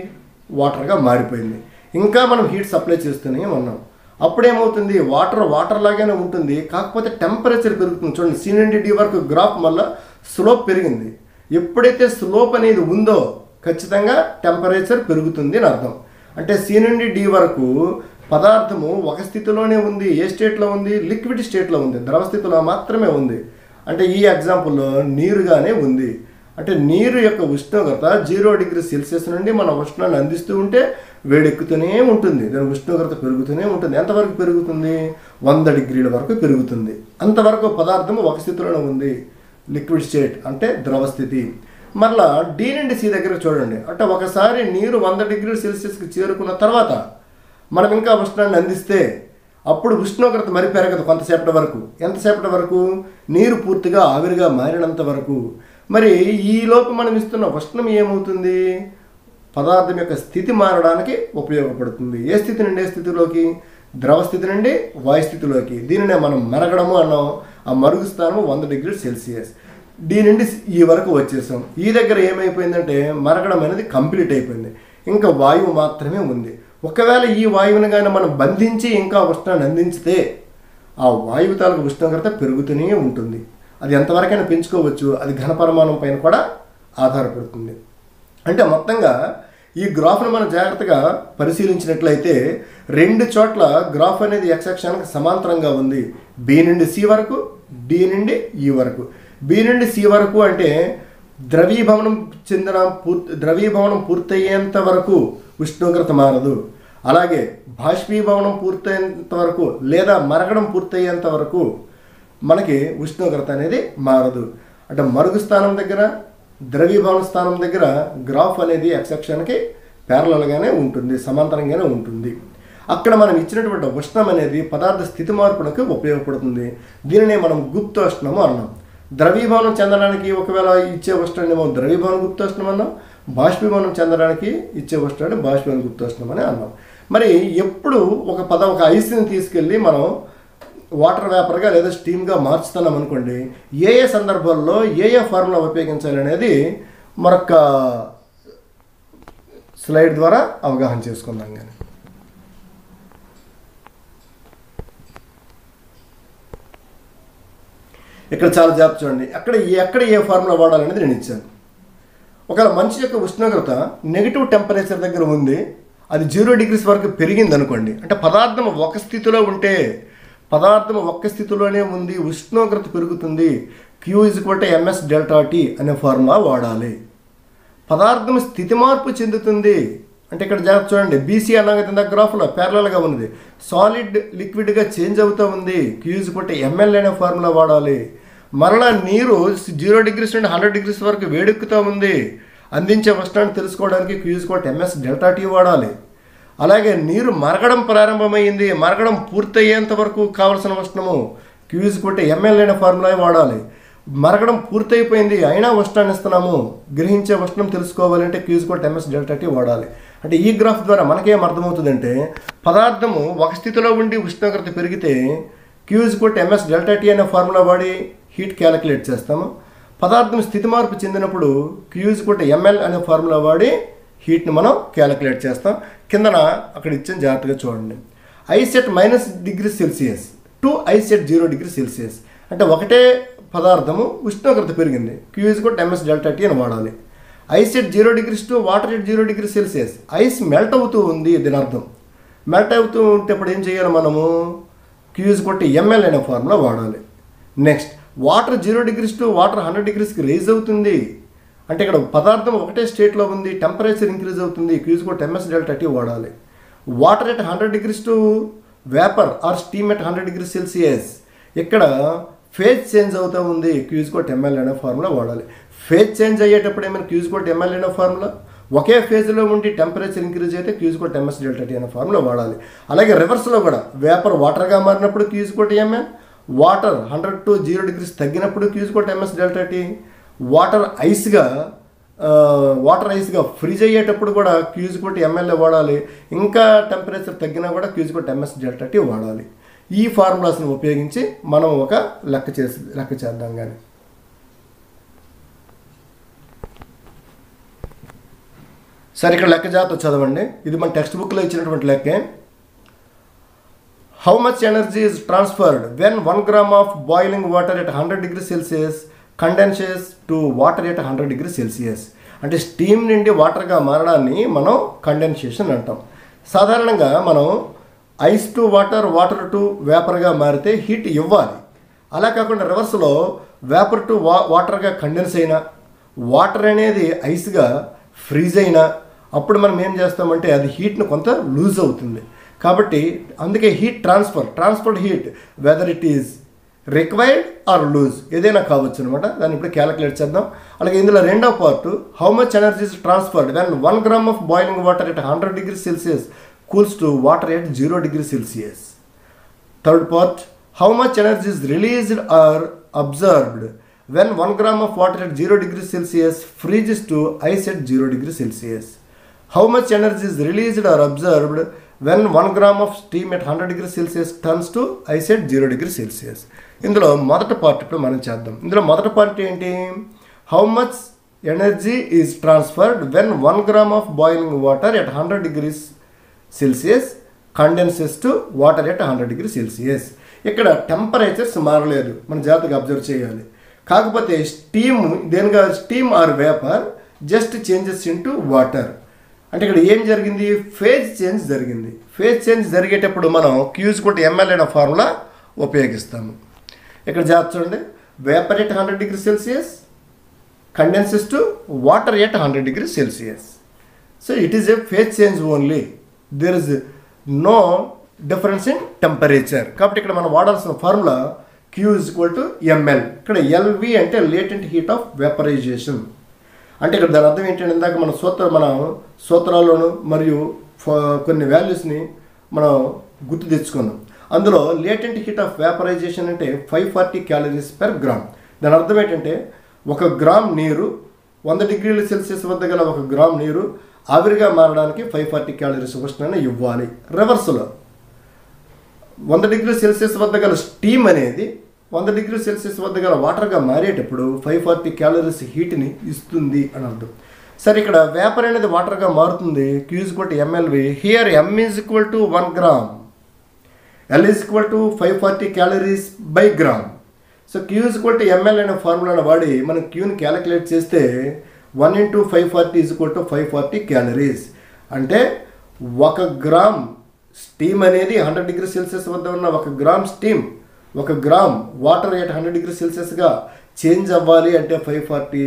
వాటర్గా మారిపోయింది. ఇంకా మనం హీట్ సప్లై చేస్తూనే ఉన్నాం. అప్పుడేమవుతుంది? వాటర్ వాటర్ లాగానే ఉంటుంది. కాకపోతే టెంపరేచర్ పెరుగుతుంది. చూడండి సి నుండి డి వరకు గ్రాఫ్ వల్ల స్లోప్ పెరిగింది. ఎప్పుడైతే స్లోప్ అనేది ఉందో ఖచ్చితంగా టెంపరేచర్ పెరుగుతుంది అని అర్థం. అంటే సి నుండి డి వరకు పదార్థము ఒక స్థితిలోనే ఉంది. ఏ స్టేట్లో ఉంది? లిక్విడ్ స్టేట్లో ఉంది. ద్రవ స్థితిలో మాత్రమే ఉంది. అంటే ఈ ఎగ్జాంపుల్లో నీరుగానే ఉంది. అంటే నీరు యొక్క ఉష్ణోగ్రత జీరో డిగ్రీ సెల్సియస్ నుండి మన ఉష్ణాన్ని అందిస్తూ ఉంటే వేడెక్కుతూనే ఉంటుంది. దాని ఉష్ణోగ్రత పెరుగుతూనే ఉంటుంది. ఎంతవరకు పెరుగుతుంది? వంద డిగ్రీల వరకు పెరుగుతుంది. అంతవరకు పదార్థం ఒక స్థితిలోనే ఉంది. లిక్విడ్ స్టేట్ అంటే ద్రవ స్థితి. మరలా డి నుండి సి దగ్గర చూడండి. అంటే ఒకసారి నీరు వంద డిగ్రీ సెల్సియస్కి చేరుకున్న తర్వాత మనం ఇంకా ఉష్ణాన్ని అందిస్తే అప్పుడు ఉష్ణోగ్రత మరి పెరగదు కొంతసేపటి వరకు. ఎంతసేపటి వరకు? నీరు పూర్తిగా ఆవిరిగా మారినంత వరకు. మరి ఈలోపు మనం ఇస్తున్న ఉష్ణం ఏమవుతుంది? పదార్థం యొక్క స్థితి మారడానికి ఉపయోగపడుతుంది. ఏ స్థితి నుండి? ఏ స్థితిలోకి? ద్రవ స్థితి నుండి వాయు స్థితిలోకి. దీనినే మనం మరగడము అన్నాం. ఆ మరుగు స్థానము వంద డిగ్రీ సెల్సియస్. దీని నుండి ఈ వరకు వచ్చేసాం. ఈ దగ్గర ఏమైపోయిందంటే మరగడం అనేది కంప్లీట్ అయిపోయింది. ఇంకా వాయువు మాత్రమే ఉంది. ఒకవేళ ఈ వాయువుని కానీ మనం బంధించి ఇంకా ఉష్ణాన్ని అందించితే ఆ వాయువు తాలూకు ఉష్ణోగ్రత పెరుగుతూనే ఉంటుంది. అది ఎంతవరకైనా పెంచుకోవచ్చు. అది ఘనపరమాణం పైన కూడా ఆధారపడుతుంది. అంటే మొత్తంగా ఈ గ్రాఫ్ను మనం జాగ్రత్తగా పరిశీలించినట్లయితే రెండు చోట్ల గ్రాఫ్ అనేది ఎక్స్ అక్షానికి సమాంతరంగా ఉంది. బి నుండి సి వరకు డి నుండి ఈ వరకు. బి నుండి సి వరకు అంటే ద్రవీభవనం చెందిన పూర్తి ద్రవీభవనం పూర్తయ్యేంత వరకు ఉష్ణోగ్రత మారదు. అలాగే బాష్పీభవనం పూర్తయ్యేంత వరకు లేదా మరగడం పూర్తయ్యేంత వరకు మనకి ఉష్ణోగ్రత అనేది మారదు. అంటే మరుగు స్థానం దగ్గర ద్రవీభవన స్థానం దగ్గర గ్రాఫ్ అనేది ఎక్సెప్షన్కి ప్యారలల్గానే ఉంటుంది సమాంతరంగానే ఉంటుంది. అక్కడ మనం ఇచ్చినటువంటి ఉష్ణం అనేది పదార్థ స్థితి మార్పులకు ఉపయోగపడుతుంది. దీనినే మనం గుప్తోష్ణము అన్నాం. ద్రవీభవనం చెందడానికి ఒకవేళ ఇచ్చే ఉష్ణాన్నేమో ద్రవీభవన గుప్తోష్ణం అన్నాం. బాష్పీభవనం చెందడానికి ఇచ్చే ఉష్ణాన్ని బాష్పీభవన గుప్తోష్ణం అని అన్నాం. మరి ఎప్పుడు ఒక పద ఒక ఐస్ని తీసుకెళ్ళి మనం వాటర్ వేపర్గా లేదా స్టీమ్గా మార్చుతున్నాం అనుకోండి ఏ ఏ సందర్భాల్లో ఏ ఏ ఫార్ములా ఉపయోగించాలి అనేది మరొక స్లైడ్ ద్వారా అవగాహన చేసుకుందాం కానీ ఇక్కడ చాలా జాబ్ చూడండి. అక్కడ ఎక్కడ ఏ ఫార్ములా వాడాలనేది నేను ఇచ్చాను. ఒకవేళ మనిషి యొక్క ఉష్ణోగ్రత నెగిటివ్ టెంపరేచర్ దగ్గర ఉంది అది జీరో డిగ్రీస్ వరకు పెరిగింది అనుకోండి అంటే పదార్థం ఒక స్థితిలో ఉంటే పదార్థం ఒక్క స్థితిలోనే ఉంది ఉష్ణోగ్రత పెరుగుతుంది. క్యూ ఇజ్ కొట్టే ఎంఎస్ డెల్టా టీ అనే ఫార్ములా వాడాలి. పదార్థం స్థితి మార్పు చెందుతుంది. అంటే ఇక్కడ జాగ్రత్త చూడండి. బీసీ అనగా కింద గ్రాఫ్లో ప్యారలల్గా ఉన్నది. సాలిడ్ లిక్విడ్గా చేంజ్ అవుతూ ఉంది. క్యూజ్ కొట్టే ఎంఎల్ అనే ఫార్ములా వాడాలి. మరలా నీరు జీరో డిగ్రీస్ నుండి హండ్రెడ్ డిగ్రీస్ వరకు వేడెక్కుతూ ఉంది. అందించే ఉష్ణాన్ని తెలుసుకోవడానికి క్యూజ్ కొట్టే ఎంఎస్ డెల్టా టీ వాడాలి. అలాగే నీరు మరగడం ప్రారంభమైంది. మరగడం పూర్తయ్యేంత వరకు కావలసిన ఉష్ణము క్యూజ్ కొట్టే ఎంఎల్ అనే ఫార్ములా వాడాలి. మరగడం పూర్తయిపోయింది. అయినా ఉష్ణాన్ని ఇస్తున్నాము. గ్రహించే ఉష్ణం తెలుసుకోవాలంటే క్యూజ్ కొట్టే ఎంఎస్ డెల్టా టీ వాడాలి. అంటే ఈ గ్రాఫ్ ద్వారా మనకేం అర్థమవుతుందంటే పదార్థము ఒక స్థితిలో ఉండి ఉష్ణోగ్రత పెరిగితే క్యూజ్ కొట్టి ఎంఎస్ డెల్టా టీ అనే ఫార్ములా వాడి హీట్ క్యాలిక్యులేట్ చేస్తాము. పదార్థం స్థితి మార్పు చెందినప్పుడు క్యూజ్ కొట్టి ఎంఎల్ అనే ఫార్ములా వాడి హీట్ని మనం క్యాలిక్యులేట్ చేస్తాం. కిందన అక్కడ ఇచ్చిన జాగ్రత్తగా చూడండి. Ice at minus degree Celsius to ice at zero degree Celsius అంటే ఒకటే పదార్థము ఉష్ణోగ్రత పెరిగింది. క్యూఈస్ కూడా ఎంఎస్ డెల్టా టీ అని వాడాలి. Ice at zero degrees to water at zero degree Celsius ice melt అవుతూ ఉంది దీని అర్థం. మెల్ట్ అవుతూ ఉంటే ఇప్పుడు ఏం చేయాలి మనము? క్యూజ్ కొట్టి ఎంఎల్ అనే ఫార్ములా వాడాలి. Next water zero degrees to water hundred డిగ్రీస్కి rise అవుతుంది. అంటే ఇక్కడ పదార్థం ఒకటే స్టేట్లో ఉంది టెంపరేచర్ ఇంక్రీజ్ అవుతుంది క్యూజ్ కొట్టి ఎంఎస్ డెల్టా టీ వాడాలి. Water at hundred degrees to vapour or steam at hundred degree Celsius ఇక్కడ ఫేజ్ చేంజ్ అవుతూ ఉంది క్యూజ్ కోట్ ఎంఎల్ అనే ఫార్ములా వాడాలి. ఫేజ్ చేంజ్ అయ్యేటప్పుడు ఏమైనా క్యూజ్ కోట్ ఎంఎల్ అనే ఫార్ములా ఒకే ఫేజ్లో ఉండి టెంపరేచర్ ఇంక్రీజ్ అయితే క్యూజ్ కోట్ ఎంఎస్ డెల్టా టీ అనే ఫార్ములా వాడాలి. అలాగే రివర్స్లో కూడా వేపర్ వాటర్గా మారినప్పుడు Q is coat ML water hundred to zero degrees తగ్గినప్పుడు క్యూజ్ కోట్ ఎంఎస్ డెల్టా టీ వాటర్ ఐస్గా వాటర్ ఐస్గా ఫ్రీజ్ అయ్యేటప్పుడు కూడా క్యూజ్ ఎంఎల్ఏ వాడాలి. ఇంకా టెంపరేచర్ తగ్గినా కూడా క్యూజ్ ఎంఎస్ డెల్టా వాడాలి. ఈ ఫార్ములాస్ని ఉపయోగించి మనం ఒక లెక్క చేసి లెక్క చేద్దాం కానీ సరే ఇక్కడ లెక్క జాగ్రత్త చదవండి. ఇది మన టెక్స్ట్ బుక్లో ఇచ్చినటువంటి లెక్కే. How much energy is transferred when one gram of boiling water at hundred degree Celsius condenses to water at hundred degree Celsius అంటే స్టీమ్ నుండి వాటర్గా మారడాన్ని మనం కండెన్సేషన్ అంటాం. సాధారణంగా మనం ice to water water to వేపర్గా మారితే హీట్ ఇవ్వాలి. అలా కాకుండా రివర్స్లో వేపర్ టు వా వాటర్గా కండెన్స్ అయినా వాటర్ అనేది ఐస్గా ఫ్రీజ్ అయినా అప్పుడు మనం ఏం చేస్తామంటే అది హీట్ను కొంత లూజ్ అవుతుంది. కాబట్టి అందుకే heat transfer transferred heat whether it is required or lose ఏదైనా కావచ్చు అనమాట దాన్ని ఇప్పుడు క్యాలిక్యులేట్ చేద్దాం. అలాగే ఇందులో రెండో part how much energy is transferred when one gram of boiling water at hundred degree Celsius cools to water at zero degree Celsius third part how much energy is released or absorbed when one gram of water at zero degree Celsius freezes to ice at zero degree Celsius how much energy is released or absorbed when one gram of steam at hundred degree Celsius turns to ice at zero degree Celsius ఇందులో మొదటి part ఇప్పుడు మనం చేద్దాం. ఇందులో మొదటి part ఏంటి? How much energy is transferred when one gram of boiling water at hundred degrees Celsius condenses to water at hundred degree Celsius ఇక్కడ temperatures మారలేదు మనం జాగ్రత్తగా అబ్జర్వ్ చేయాలి. కాకపోతే steam దేనిగా? Steam or vapour just changes into water అంటే ఇక్కడ ఏం జరిగింది? ఫేజ్ చేంజ్ జరిగింది. ఫేజ్ చేంజ్ జరిగేటప్పుడు మనం క్యూజ్ కొట్టి ఎంఎల్ అనే ఫార్ములా ఉపయోగిస్తాము. ఇక్కడ జాగ్రత్త చూడండి. Vapour at hundred degree Celsius condenses to water at hundred degree Celsius. So it is a phase change only there is no difference in temperature కాబట్టి ఇక్కడ మనం వాడాల్సిన formula Q is equal to ML ఇక్కడ LV అంటే latent heat of vaporisation అంటే ఇక్కడ దాని అర్థం ఏంటంటే ఇందాక మన సూత్ర మన సూత్రాల్లోనూ మరియు కొన్ని వాల్యూస్ని మనం గుర్తు తెచ్చుకున్నాం. అందులో లేటెంట్ హీట్ ఆఫ్ వేపరైజేషన్ అంటే five forty calories per gram దాని అర్థం ఏంటంటే ఒక గ్రామ్ నీరు వంద డిగ్రీల సెల్సియస్ వద్ద గల ఒక గ్రామ్ నీరు ఆవిరిగా మారడానికి ఫైవ్ ఫార్టీ క్యాలరీస్ ఉష్ణాన్ని ఇవ్వాలి. రివర్స్లో వంద డిగ్రీ సెల్సియస్ వద్ద గల స్టీమ్ అనేది వంద డిగ్రీ సెల్సియస్ వద్ద గల వాటర్గా మారేటప్పుడు ఫైవ్ ఫార్టీ క్యాలరీస్ హీట్ని ఇస్తుంది అని అర్థం. సరే ఇక్కడ వేపర్ అనేది వాటర్గా మారుతుంది. క్యూజ్ కొట్టి MLV here M is equal to one gram L is equal to five forty calories by gram so Q equal to ML అనే ఫార్ములాను వాడి మనం క్యూని క్యాలిక్యులేట్ చేస్తే one into five forty is equal to five forty calories అంటే ఒక gram steam అనేది hundred degree Celsius వద్ద ఉన్న ఒక గ్రామ్ స్టీమ్ ఒక gram water at hundred degree సెల్సియస్గా change అవ్వాలి అంటే ఫైవ్ ఫార్టీ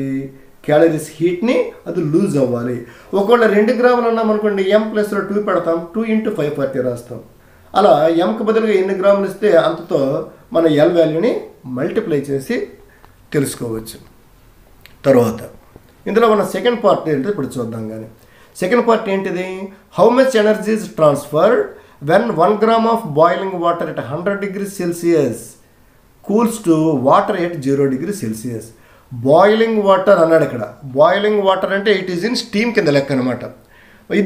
క్యాలరీస్ హీట్ని అది లూజ్ అవ్వాలి. ఒకవేళ రెండు గ్రాములు అన్నాం అనుకోండి ఎం ప్లస్లో టూ పెడతాం టూ ఇంటూ ఫైవ్ ఫార్టీ రాస్తాం. అలా ఎంకు బదులుగా ఎన్ని గ్రాములు ఇస్తే అంతతో మన ఎల్ వాల్యూని మల్టిప్లై చేసి తెలుసుకోవచ్చు. తర్వాత ఇందులో మన సెకండ్ పార్ట్ ఏంటో ఇప్పుడు చూద్దాం కానీ సెకండ్ పార్ట్ ఏంటిది? How much energy is transferred when one gram of boiling water at hundred degree Celsius cools to water at zero degree Celsius boiling water అన్నాడు ఇక్కడ. బాయిలింగ్ వాటర్ అంటే ఇట్ ఈజ్ ఇన్ స్టీమ్ కింద లెక్క అనమాట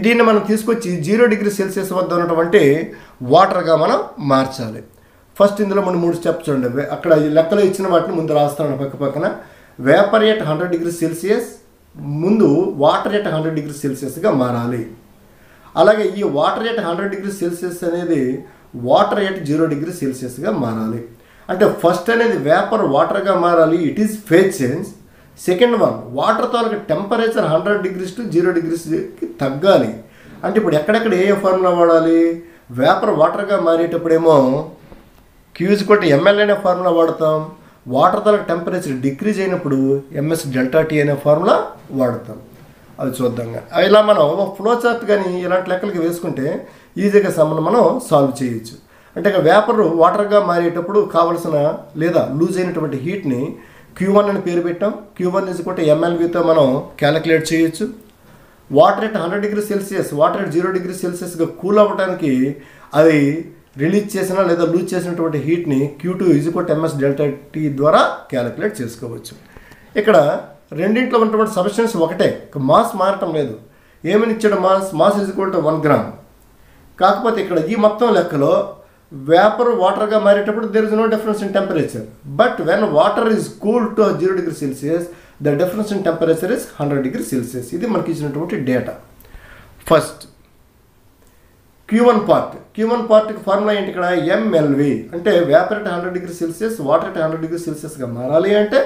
దీన్ని మనం తీసుకొచ్చి జీరో డిగ్రీ సెల్సియస్ వద్ద ఉన్నటువంటి వాటర్గా మనం మార్చాలి. ఫస్ట్ ఇందులో మనం మూడు స్టెప్స్ చూడండి. అక్కడ లెక్కలో ఇచ్చిన వాటిని ముందు రాస్తాను పక్క పక్కన. Vapour at hundred degree Celsius ముందు వాటర్ ఎట్ హండ్రెడ్ డిగ్రీ సెల్సియస్గా మారాలి. అలాగే ఈ water at hundred degree Celsius అనేది వాటర్ ఎట్ జీరో డిగ్రీ సెల్సియస్గా మారాలి. అంటే ఫస్ట్ అనేది వేపర్ వాటర్గా మారాలి. It is phase change second one water తాలూకు temperature hundred degrees to zero డిగ్రీస్కి తగ్గాలి. అంటే ఇప్పుడు ఎక్కడెక్కడ ఏ ఏ ఫార్ములా వాడాలి? వేపర్ వాటర్గా మారేటప్పుడేమో క్యూజ్ కొట్టి ఎంఎల్ అనే ఫార్ములా వాడతాం. వాటర్ తాలూకు టెంపరేచర్ డిక్రీజ్ అయినప్పుడు ఎంఎస్ డెల్టా టీ అనే ఫార్ములా వాడతాం. అది చూద్దాం. ఇలా మనం ఫ్లో చార్ట్ కానీ ఇలాంటి లెక్కలకి వేసుకుంటే ఈజీగా సమ్మను మనం సాల్వ్ చేయొచ్చు. అంటే ఇక వేపర్ వాటర్గా మారేటప్పుడు కావలసిన లేదా లూజ్ అయినటువంటి హీట్ని క్యూ వన్ అని పేరు పెట్టాం. క్యూ వన్ ఇస్ కూడా ఎంఎల్వితో మనం క్యాలిక్యులేట్ చేయొచ్చు. Water at hundred degree Celsius water at zero degree సెల్సియస్గా cool అవ్వడానికి అది రిలీజ్ చేసిన లేదా లూజ్ చేసినటువంటి హీట్ని Q two is equal MS delta T ద్వారా క్యాలిక్యులేట్ చేసుకోవచ్చు. ఇక్కడ రెండింట్లో ఉన్నటువంటి సబ్స్టెన్స్ ఒకటే. మాస్ మారటం లేదు. ఏమని ఇచ్చాడు mass mass is equal to one gram కాకపోతే ఇక్కడ ఈ మొత్తం లెక్కలో వేపర్ వాటర్గా మారేటప్పుడు there is no difference in temperature but when water is cool to zero degree Celsius the difference in temperature is hundred degree Celsius ఇది మనకి ఇచ్చినటువంటి data first Q one part Q one పార్ట్కి formula ఏంటి ఇక్కడ? MLV అంటే vapour at hundred degree Celsius water at hundred degree సెల్సియస్గా మారాలి అంటే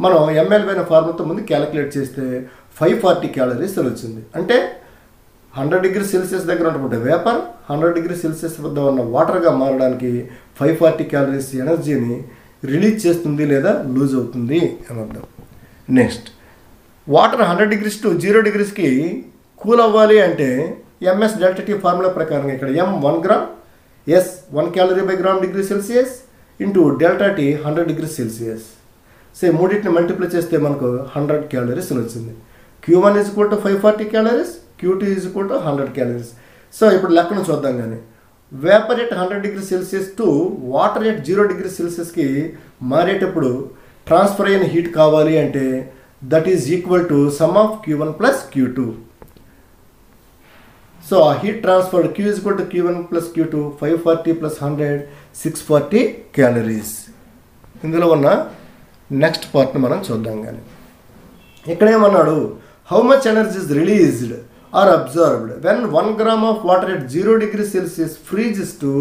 మనం ఎంఎల్వి అనే ఫార్ములాతో ముందు క్యాలిక్యులేట్ చేస్తే ఫైవ్ ఫార్టీ క్యాలరీస్ వచ్చింది అంటే హండ్రెడ్ డిగ్రీ సెల్సియస్ దగ్గర ఉన్నటువంటి వేపర్ హండ్రెడ్ డిగ్రీ సెల్సియస్ వద్ద ఉన్న వాటర్గా మారడానికి ఫైవ్ ఫార్టీ క్యాలరీస్ ఎనర్జీని రిలీజ్ చేస్తుంది లేదా లూజ్ అవుతుంది అని అర్థం. Next water hundred degrees to zero డిగ్రీస్కి cool అవ్వాలి అంటే ఎంఎస్ డెల్టా టీ ఫార్ములా ప్రకారం ఇక్కడ M one gram S one calorie by gram degree Celsius into delta T hundred degree Celsius say మూడింటిని మల్టిప్లై చేస్తే మనకు హండ్రెడ్ క్యాలరీస్ వచ్చింది. Q one is equal to five forty calories Q two is equal to hundred calories so ఇప్పుడు లెక్కను చూద్దాం కానీ vapour at hundred degree Celsius to water at zero degree సెల్సియస్కి మారేటప్పుడు transfer అయిన హీట్ కావాలి అంటే that is equal to sum of Q one plus Q two so ఆ heat transfer Q is equal to Q one plus Q two five forty plus hundred six forty calories ఇందులో ఉన్న next పార్ట్ని మనం చూద్దాం కానీ ఇక్కడేమన్నాడు? How much energy is released or observed when one gram of water at zero degree Celsius freezes to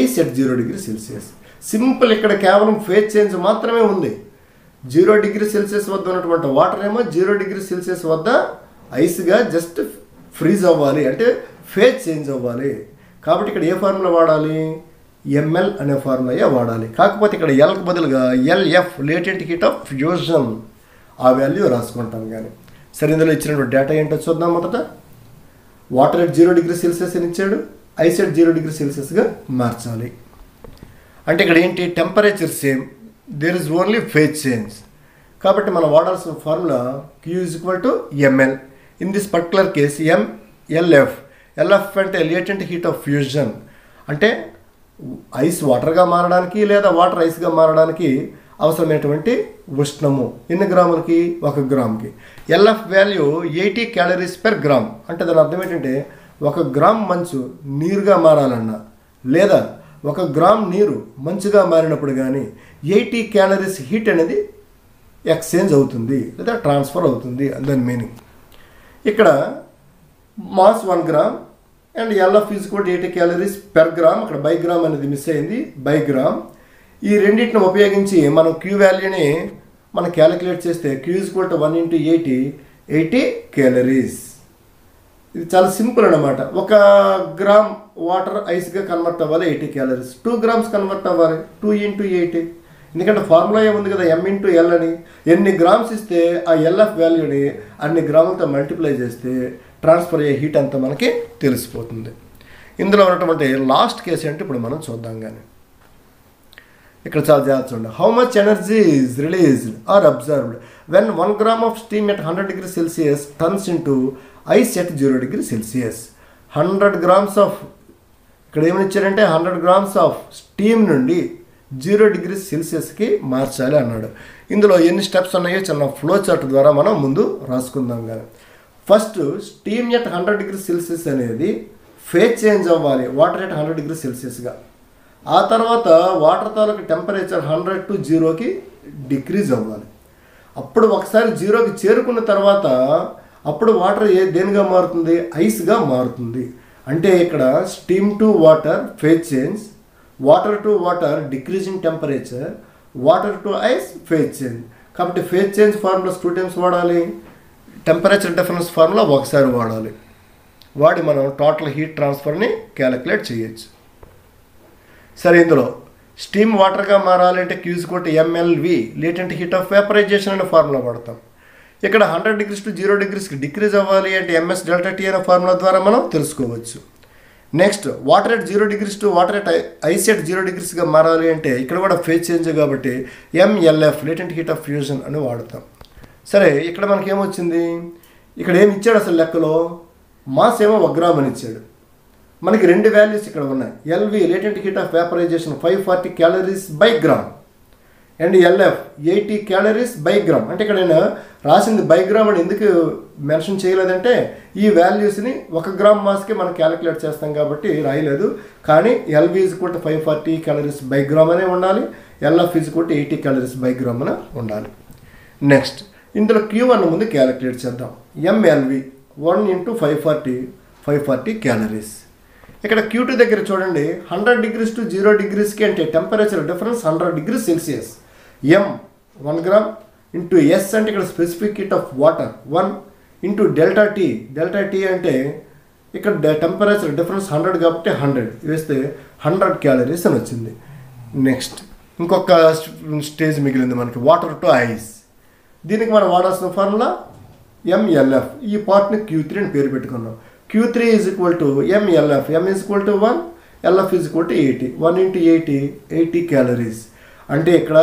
ice at zero degree Celsius simple ఇక్కడ కేవలం phase change మాత్రమే ఉంది. జీరో డిగ్రీ సెల్సియస్ వద్ద ఉన్నటువంటి వాటర్ ఏమో జీరో డిగ్రీ సెల్సియస్ వద్ద ఐస్గా just freeze అవ్వాలి. అంటే ఫేజ్ చేంజ్ అవ్వాలి. కాబట్టి ఇక్కడ ఏ ఫార్ములా వాడాలి? ఎంఎల్ అనే ఫార్ములా వాడాలి. కాకపోతే ఇక్కడ ఎల్కి బదులుగా LF latent heat of fusion ఆ వాల్యూ రాసుకుంటాం కానీ సరే ఇందులో ఇచ్చినటువంటి డేటా ఏంటో చూద్దాం మొదట. Water at zero degree Celsius అని ఇచ్చాడు ఐస్ ఎట్ జీరో డిగ్రీ సెల్సియస్గా మార్చాలి. అంటే ఇక్కడ ఏంటి? Temperature same there is only phase change కాబట్టి మనం వాడాల్సిన formula Q is equal to ML in this particular case MLF LF అంటే లేటెంట్ హీట్ ఆఫ్ ఫ్యూజన్ అంటే ఐస్ వాటర్గా మారడానికి లేదా వాటర్ ఐస్గా మారడానికి అవసరమైనటువంటి ఉష్ణము. ఎన్ని గ్రాములకి? ఒక గ్రామ్కి. LF value eighty calories per gram అంటే దాని అర్థం ఏంటంటే ఒక గ్రామ్ మంచు నీరుగా మారాలన్నా లేదా ఒక గ్రామ్ నీరు మంచుగా మారినప్పుడు కానీ ఎయిటీ క్యాలరీస్ హీట్ అనేది ఎక్స్చేంజ్ అవుతుంది లేదా ట్రాన్స్ఫర్ అవుతుంది. దాని మీనింగ్ ఇక్కడ mass one gram and LF is కూడా ఎయిటీ క్యాలరీస్ పెర్ గ్రామ్ అక్కడ బై గ్రామ్ అనేది మిస్ అయింది. బై గ్రామ్ ఈ రెండింటిని ఉపయోగించి మనం క్యూ వాల్యూని మనం క్యాలిక్యులేట్ చేస్తే క్యూ కూడా equal to one into eighty eighty calories ఇది చాలా సింపుల్ అనమాట ఒక గ్రామ్ వాటర్ ఐస్గా కన్వర్ట్ అవ్వాలి eighty calories two grams convert అవ్వాలి. టూ ఇంటూ ఎయిటీ ఎందుకంటే ఫార్ములా ఏముంది కదా? ఎం ఇంటూ ఎల్ అని. ఎన్ని గ్రామ్స్ ఇస్తే ఆ ఎల్ఎఫ్ వాల్యూని అన్ని గ్రాములతో మల్టిప్లై చేస్తే ట్రాన్స్ఫర్ అయ్యే హీట్ అంతా మనకి తెలిసిపోతుంది. ఇందులో ఉన్నటువంటి లాస్ట్ కేసు అంటే ఇప్పుడు మనం చూద్దాం కానీ ఇక్కడ చాలా జాగ్రత్త చూడండి how much energy is released or observed when one gram of steam at hundred degree Celsius turns into ice at zero degree Celsius hundred grams of ఇక్కడ ఏమని ఇచ్చారంటే హండ్రెడ్ గ్రామ్స్ ఆఫ్ స్టీమ్ నుండి జీరో డిగ్రీ సెల్సియస్కి మార్చాలి అన్నాడు. ఇందులో ఎన్ని steps ఉన్నాయో చిన్న ఫ్లో చార్ట్ ద్వారా మనం ముందు రాసుకుందాం కానీ first steam at hundred degree Celsius అనేది ఫేజ్ చేంజ్ అవ్వాలి. వాటర్ ఎట్ హండ్రెడ్ డిగ్రీ సెల్సియస్గా ఆ తర్వాత వాటర్ తాలూకు టెంపరేచర్ హండ్రెడ్ టు జీరోకి డిక్రీజ్ అవ్వాలి. అప్పుడు ఒకసారి జీరోకి చేరుకున్న తర్వాత అప్పుడు వాటర్ ఏ దేనిగా మారుతుంది? ఐస్గా మారుతుంది. అంటే ఇక్కడ steam to water phase change water to water decreasing temperature water to ice phase change. కాబట్టి phase change formulas two times వాడాలి. టెంపరేచర్ డిఫరెన్స్ ఫార్ములా ఒకసారి వాడాలి. వాడి మనం టోటల్ హీట్ ట్రాన్స్ఫర్ని క్యాలిక్యులేట్ చేయొచ్చు. సరే ఇందులో స్టీమ్ వాటర్గా మారాలంటే క్యూజ్ coat MLV latent heat of vaporisation అనే ఫార్ములా వాడతాం. ఇక్కడ హండ్రెడ్ డిగ్రీస్ టు జీరో డిగ్రీస్కి డిక్రీజ్ అవ్వాలి అంటే ఎంఎస్ డెల్టా టీ అనే ఫార్ములా ద్వారా మనం తెలుసుకోవచ్చు. Next water at zero degrees to water at ice at zero డిగ్రీస్గా మారాలి అంటే ఇక్కడ కూడా ఫేజ్ చేంజ్ కాబట్టి MLF latent heat of fusion అని వాడతాం. సరే ఇక్కడ మనకి ఏమొచ్చింది ఇక్కడ ఏమి ఇచ్చాడు అసలు లెక్కలో? మాస్ ఏమో ఒక గ్రామ్ అని ఇచ్చాడు. మనకి రెండు వాల్యూస్ ఇక్కడ ఉన్నాయి. LV latent heat of vaporisation five forty calories by gram and LF eighty calories by gram అంటే ఇక్కడ నేను రాసింది బై గ్రామ్ అని ఎందుకు మెన్షన్ చేయలేదంటే ఈ వాల్యూస్ని ఒక గ్రామ్ మాస్కి మనం క్యాలిక్యులేట్ చేస్తాం కాబట్టి రాయలేదు. కానీ ఎల్వి ఈజ్ కూడా five forty calories by gram అనే ఉండాలి. ఎల్ఎఫ్ ఈజ్ కూడా ఎయిటీ క్యాలరీస్ బై గ్రామ్ అని ఉండాలి. నెక్స్ట్ ఇందులో క్యూ అన్న ముందు క్యాలిక్యులేట్ చేద్దాం. MLV one into five forty five forty calories ఇక్కడ క్యూ టూ దగ్గర చూడండి హండ్రెడ్ డిగ్రీస్ టు జీరో డిగ్రీస్కి అంటే temperature difference hundred degrees Celsius M one gram into S అంటే ఇక్కడ specific heat of water one into delta T delta T అంటే ఇక్కడ temperature difference hundred కాబట్టి హండ్రెడ్ వేస్తే హండ్రెడ్ క్యాలరీస్ అని వచ్చింది. నెక్స్ట్ ఇంకొక స్టేజ్ మిగిలింది మనకి వాటర్ టు ఐస్ దీనికి మనం వాడాల్సిన ఫార్ములా ఎంఎల్ఎఫ్ ఈ పార్ట్ని క్యూ త్రీ అని పేరు పెట్టుకున్నాం. Q three is equal to MLF M is equal to one LF is equal to eighty one into eighty eighty calories అంటే ఇక్కడ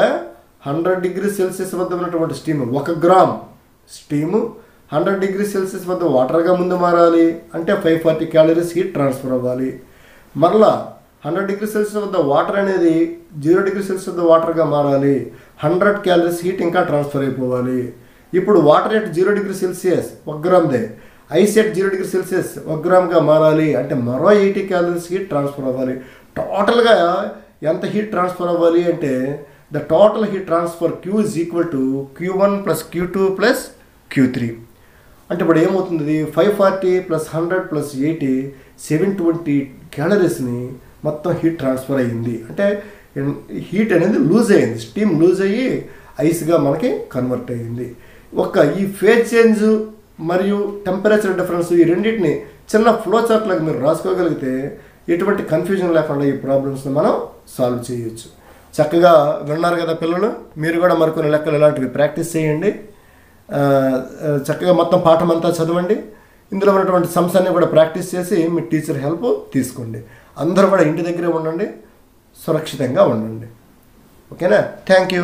హండ్రెడ్ డిగ్రీ సెల్సియస్ వద్ద ఉన్నటువంటి స్టీమ్ ఒక gram steam hundred degree Celsius వద్ద వాటర్గా ముందు మారాలి. అంటే five forty calories heat transfer అవ్వాలి. మరలా హండ్రెడ్ డిగ్రీ సెల్సియస్ వద్ద వాటర్ అనేది జీరో డిగ్రీ సెల్సియస్ వద్ద వాటర్గా మారాలి. హండ్రెడ్ క్యాలరీస్ హీట్ ఇంకా ట్రాన్స్ఫర్ అయిపోవాలి. ఇప్పుడు water at zero degree Celsius ఒక గ్రామ్దే ice at zero degree Celsius ఒక గ్రామ్గా మారాలి అంటే మరో ఎయిటీ క్యాలరీస్ హీట్ ట్రాన్స్ఫర్ అవ్వాలి. టోటల్గా ఎంత హీట్ ట్రాన్స్ఫర్ అవ్వాలి అంటే the total heat transfer Q is equal to Q one plus Q two plus Q three. అంటే ఇప్పుడు ఏమవుతుంది five forty plus hundred plus eighty seven twenty క్యాలరీస్ని మొత్తం హీట్ ట్రాన్స్ఫర్ అయ్యింది. అంటే హీట్ అనేది లూజ్ అయ్యింది. స్టీమ్ లూజ్ అయ్యి ఐస్గా మనకి కన్వర్ట్ అయ్యింది. ఒక ఈ ఫేజ్ చేంజ్ మరియు టెంపరేచర్ డిఫరెన్స్ ఈ రెండింటిని చిన్న ఫ్లో చార్ట్లాగా మీరు రాసుకోగలిగితే ఎటువంటి కన్ఫ్యూజన్ లేకుండా ఈ ప్రాబ్లమ్స్ని మనం సాల్వ్ చేయొచ్చు. చక్కగా విన్నారు కదా పిల్లలు? మీరు కూడా మరికొన్ని లెక్కలు ఇలాంటివి ప్రాక్టీస్ చేయండి. చక్కగా మొత్తం పాఠం అంతా చదవండి. ఇందులో ఉన్నటువంటి సమ్స్ అన్ని కూడా ప్రాక్టీస్ చేసి మీ టీచర్ హెల్ప్ తీసుకోండి. అందరూ కూడా ఇంటి దగ్గరే ఉండండి. సురక్షితంగా ఉండండి. ఓకేనా? Thank you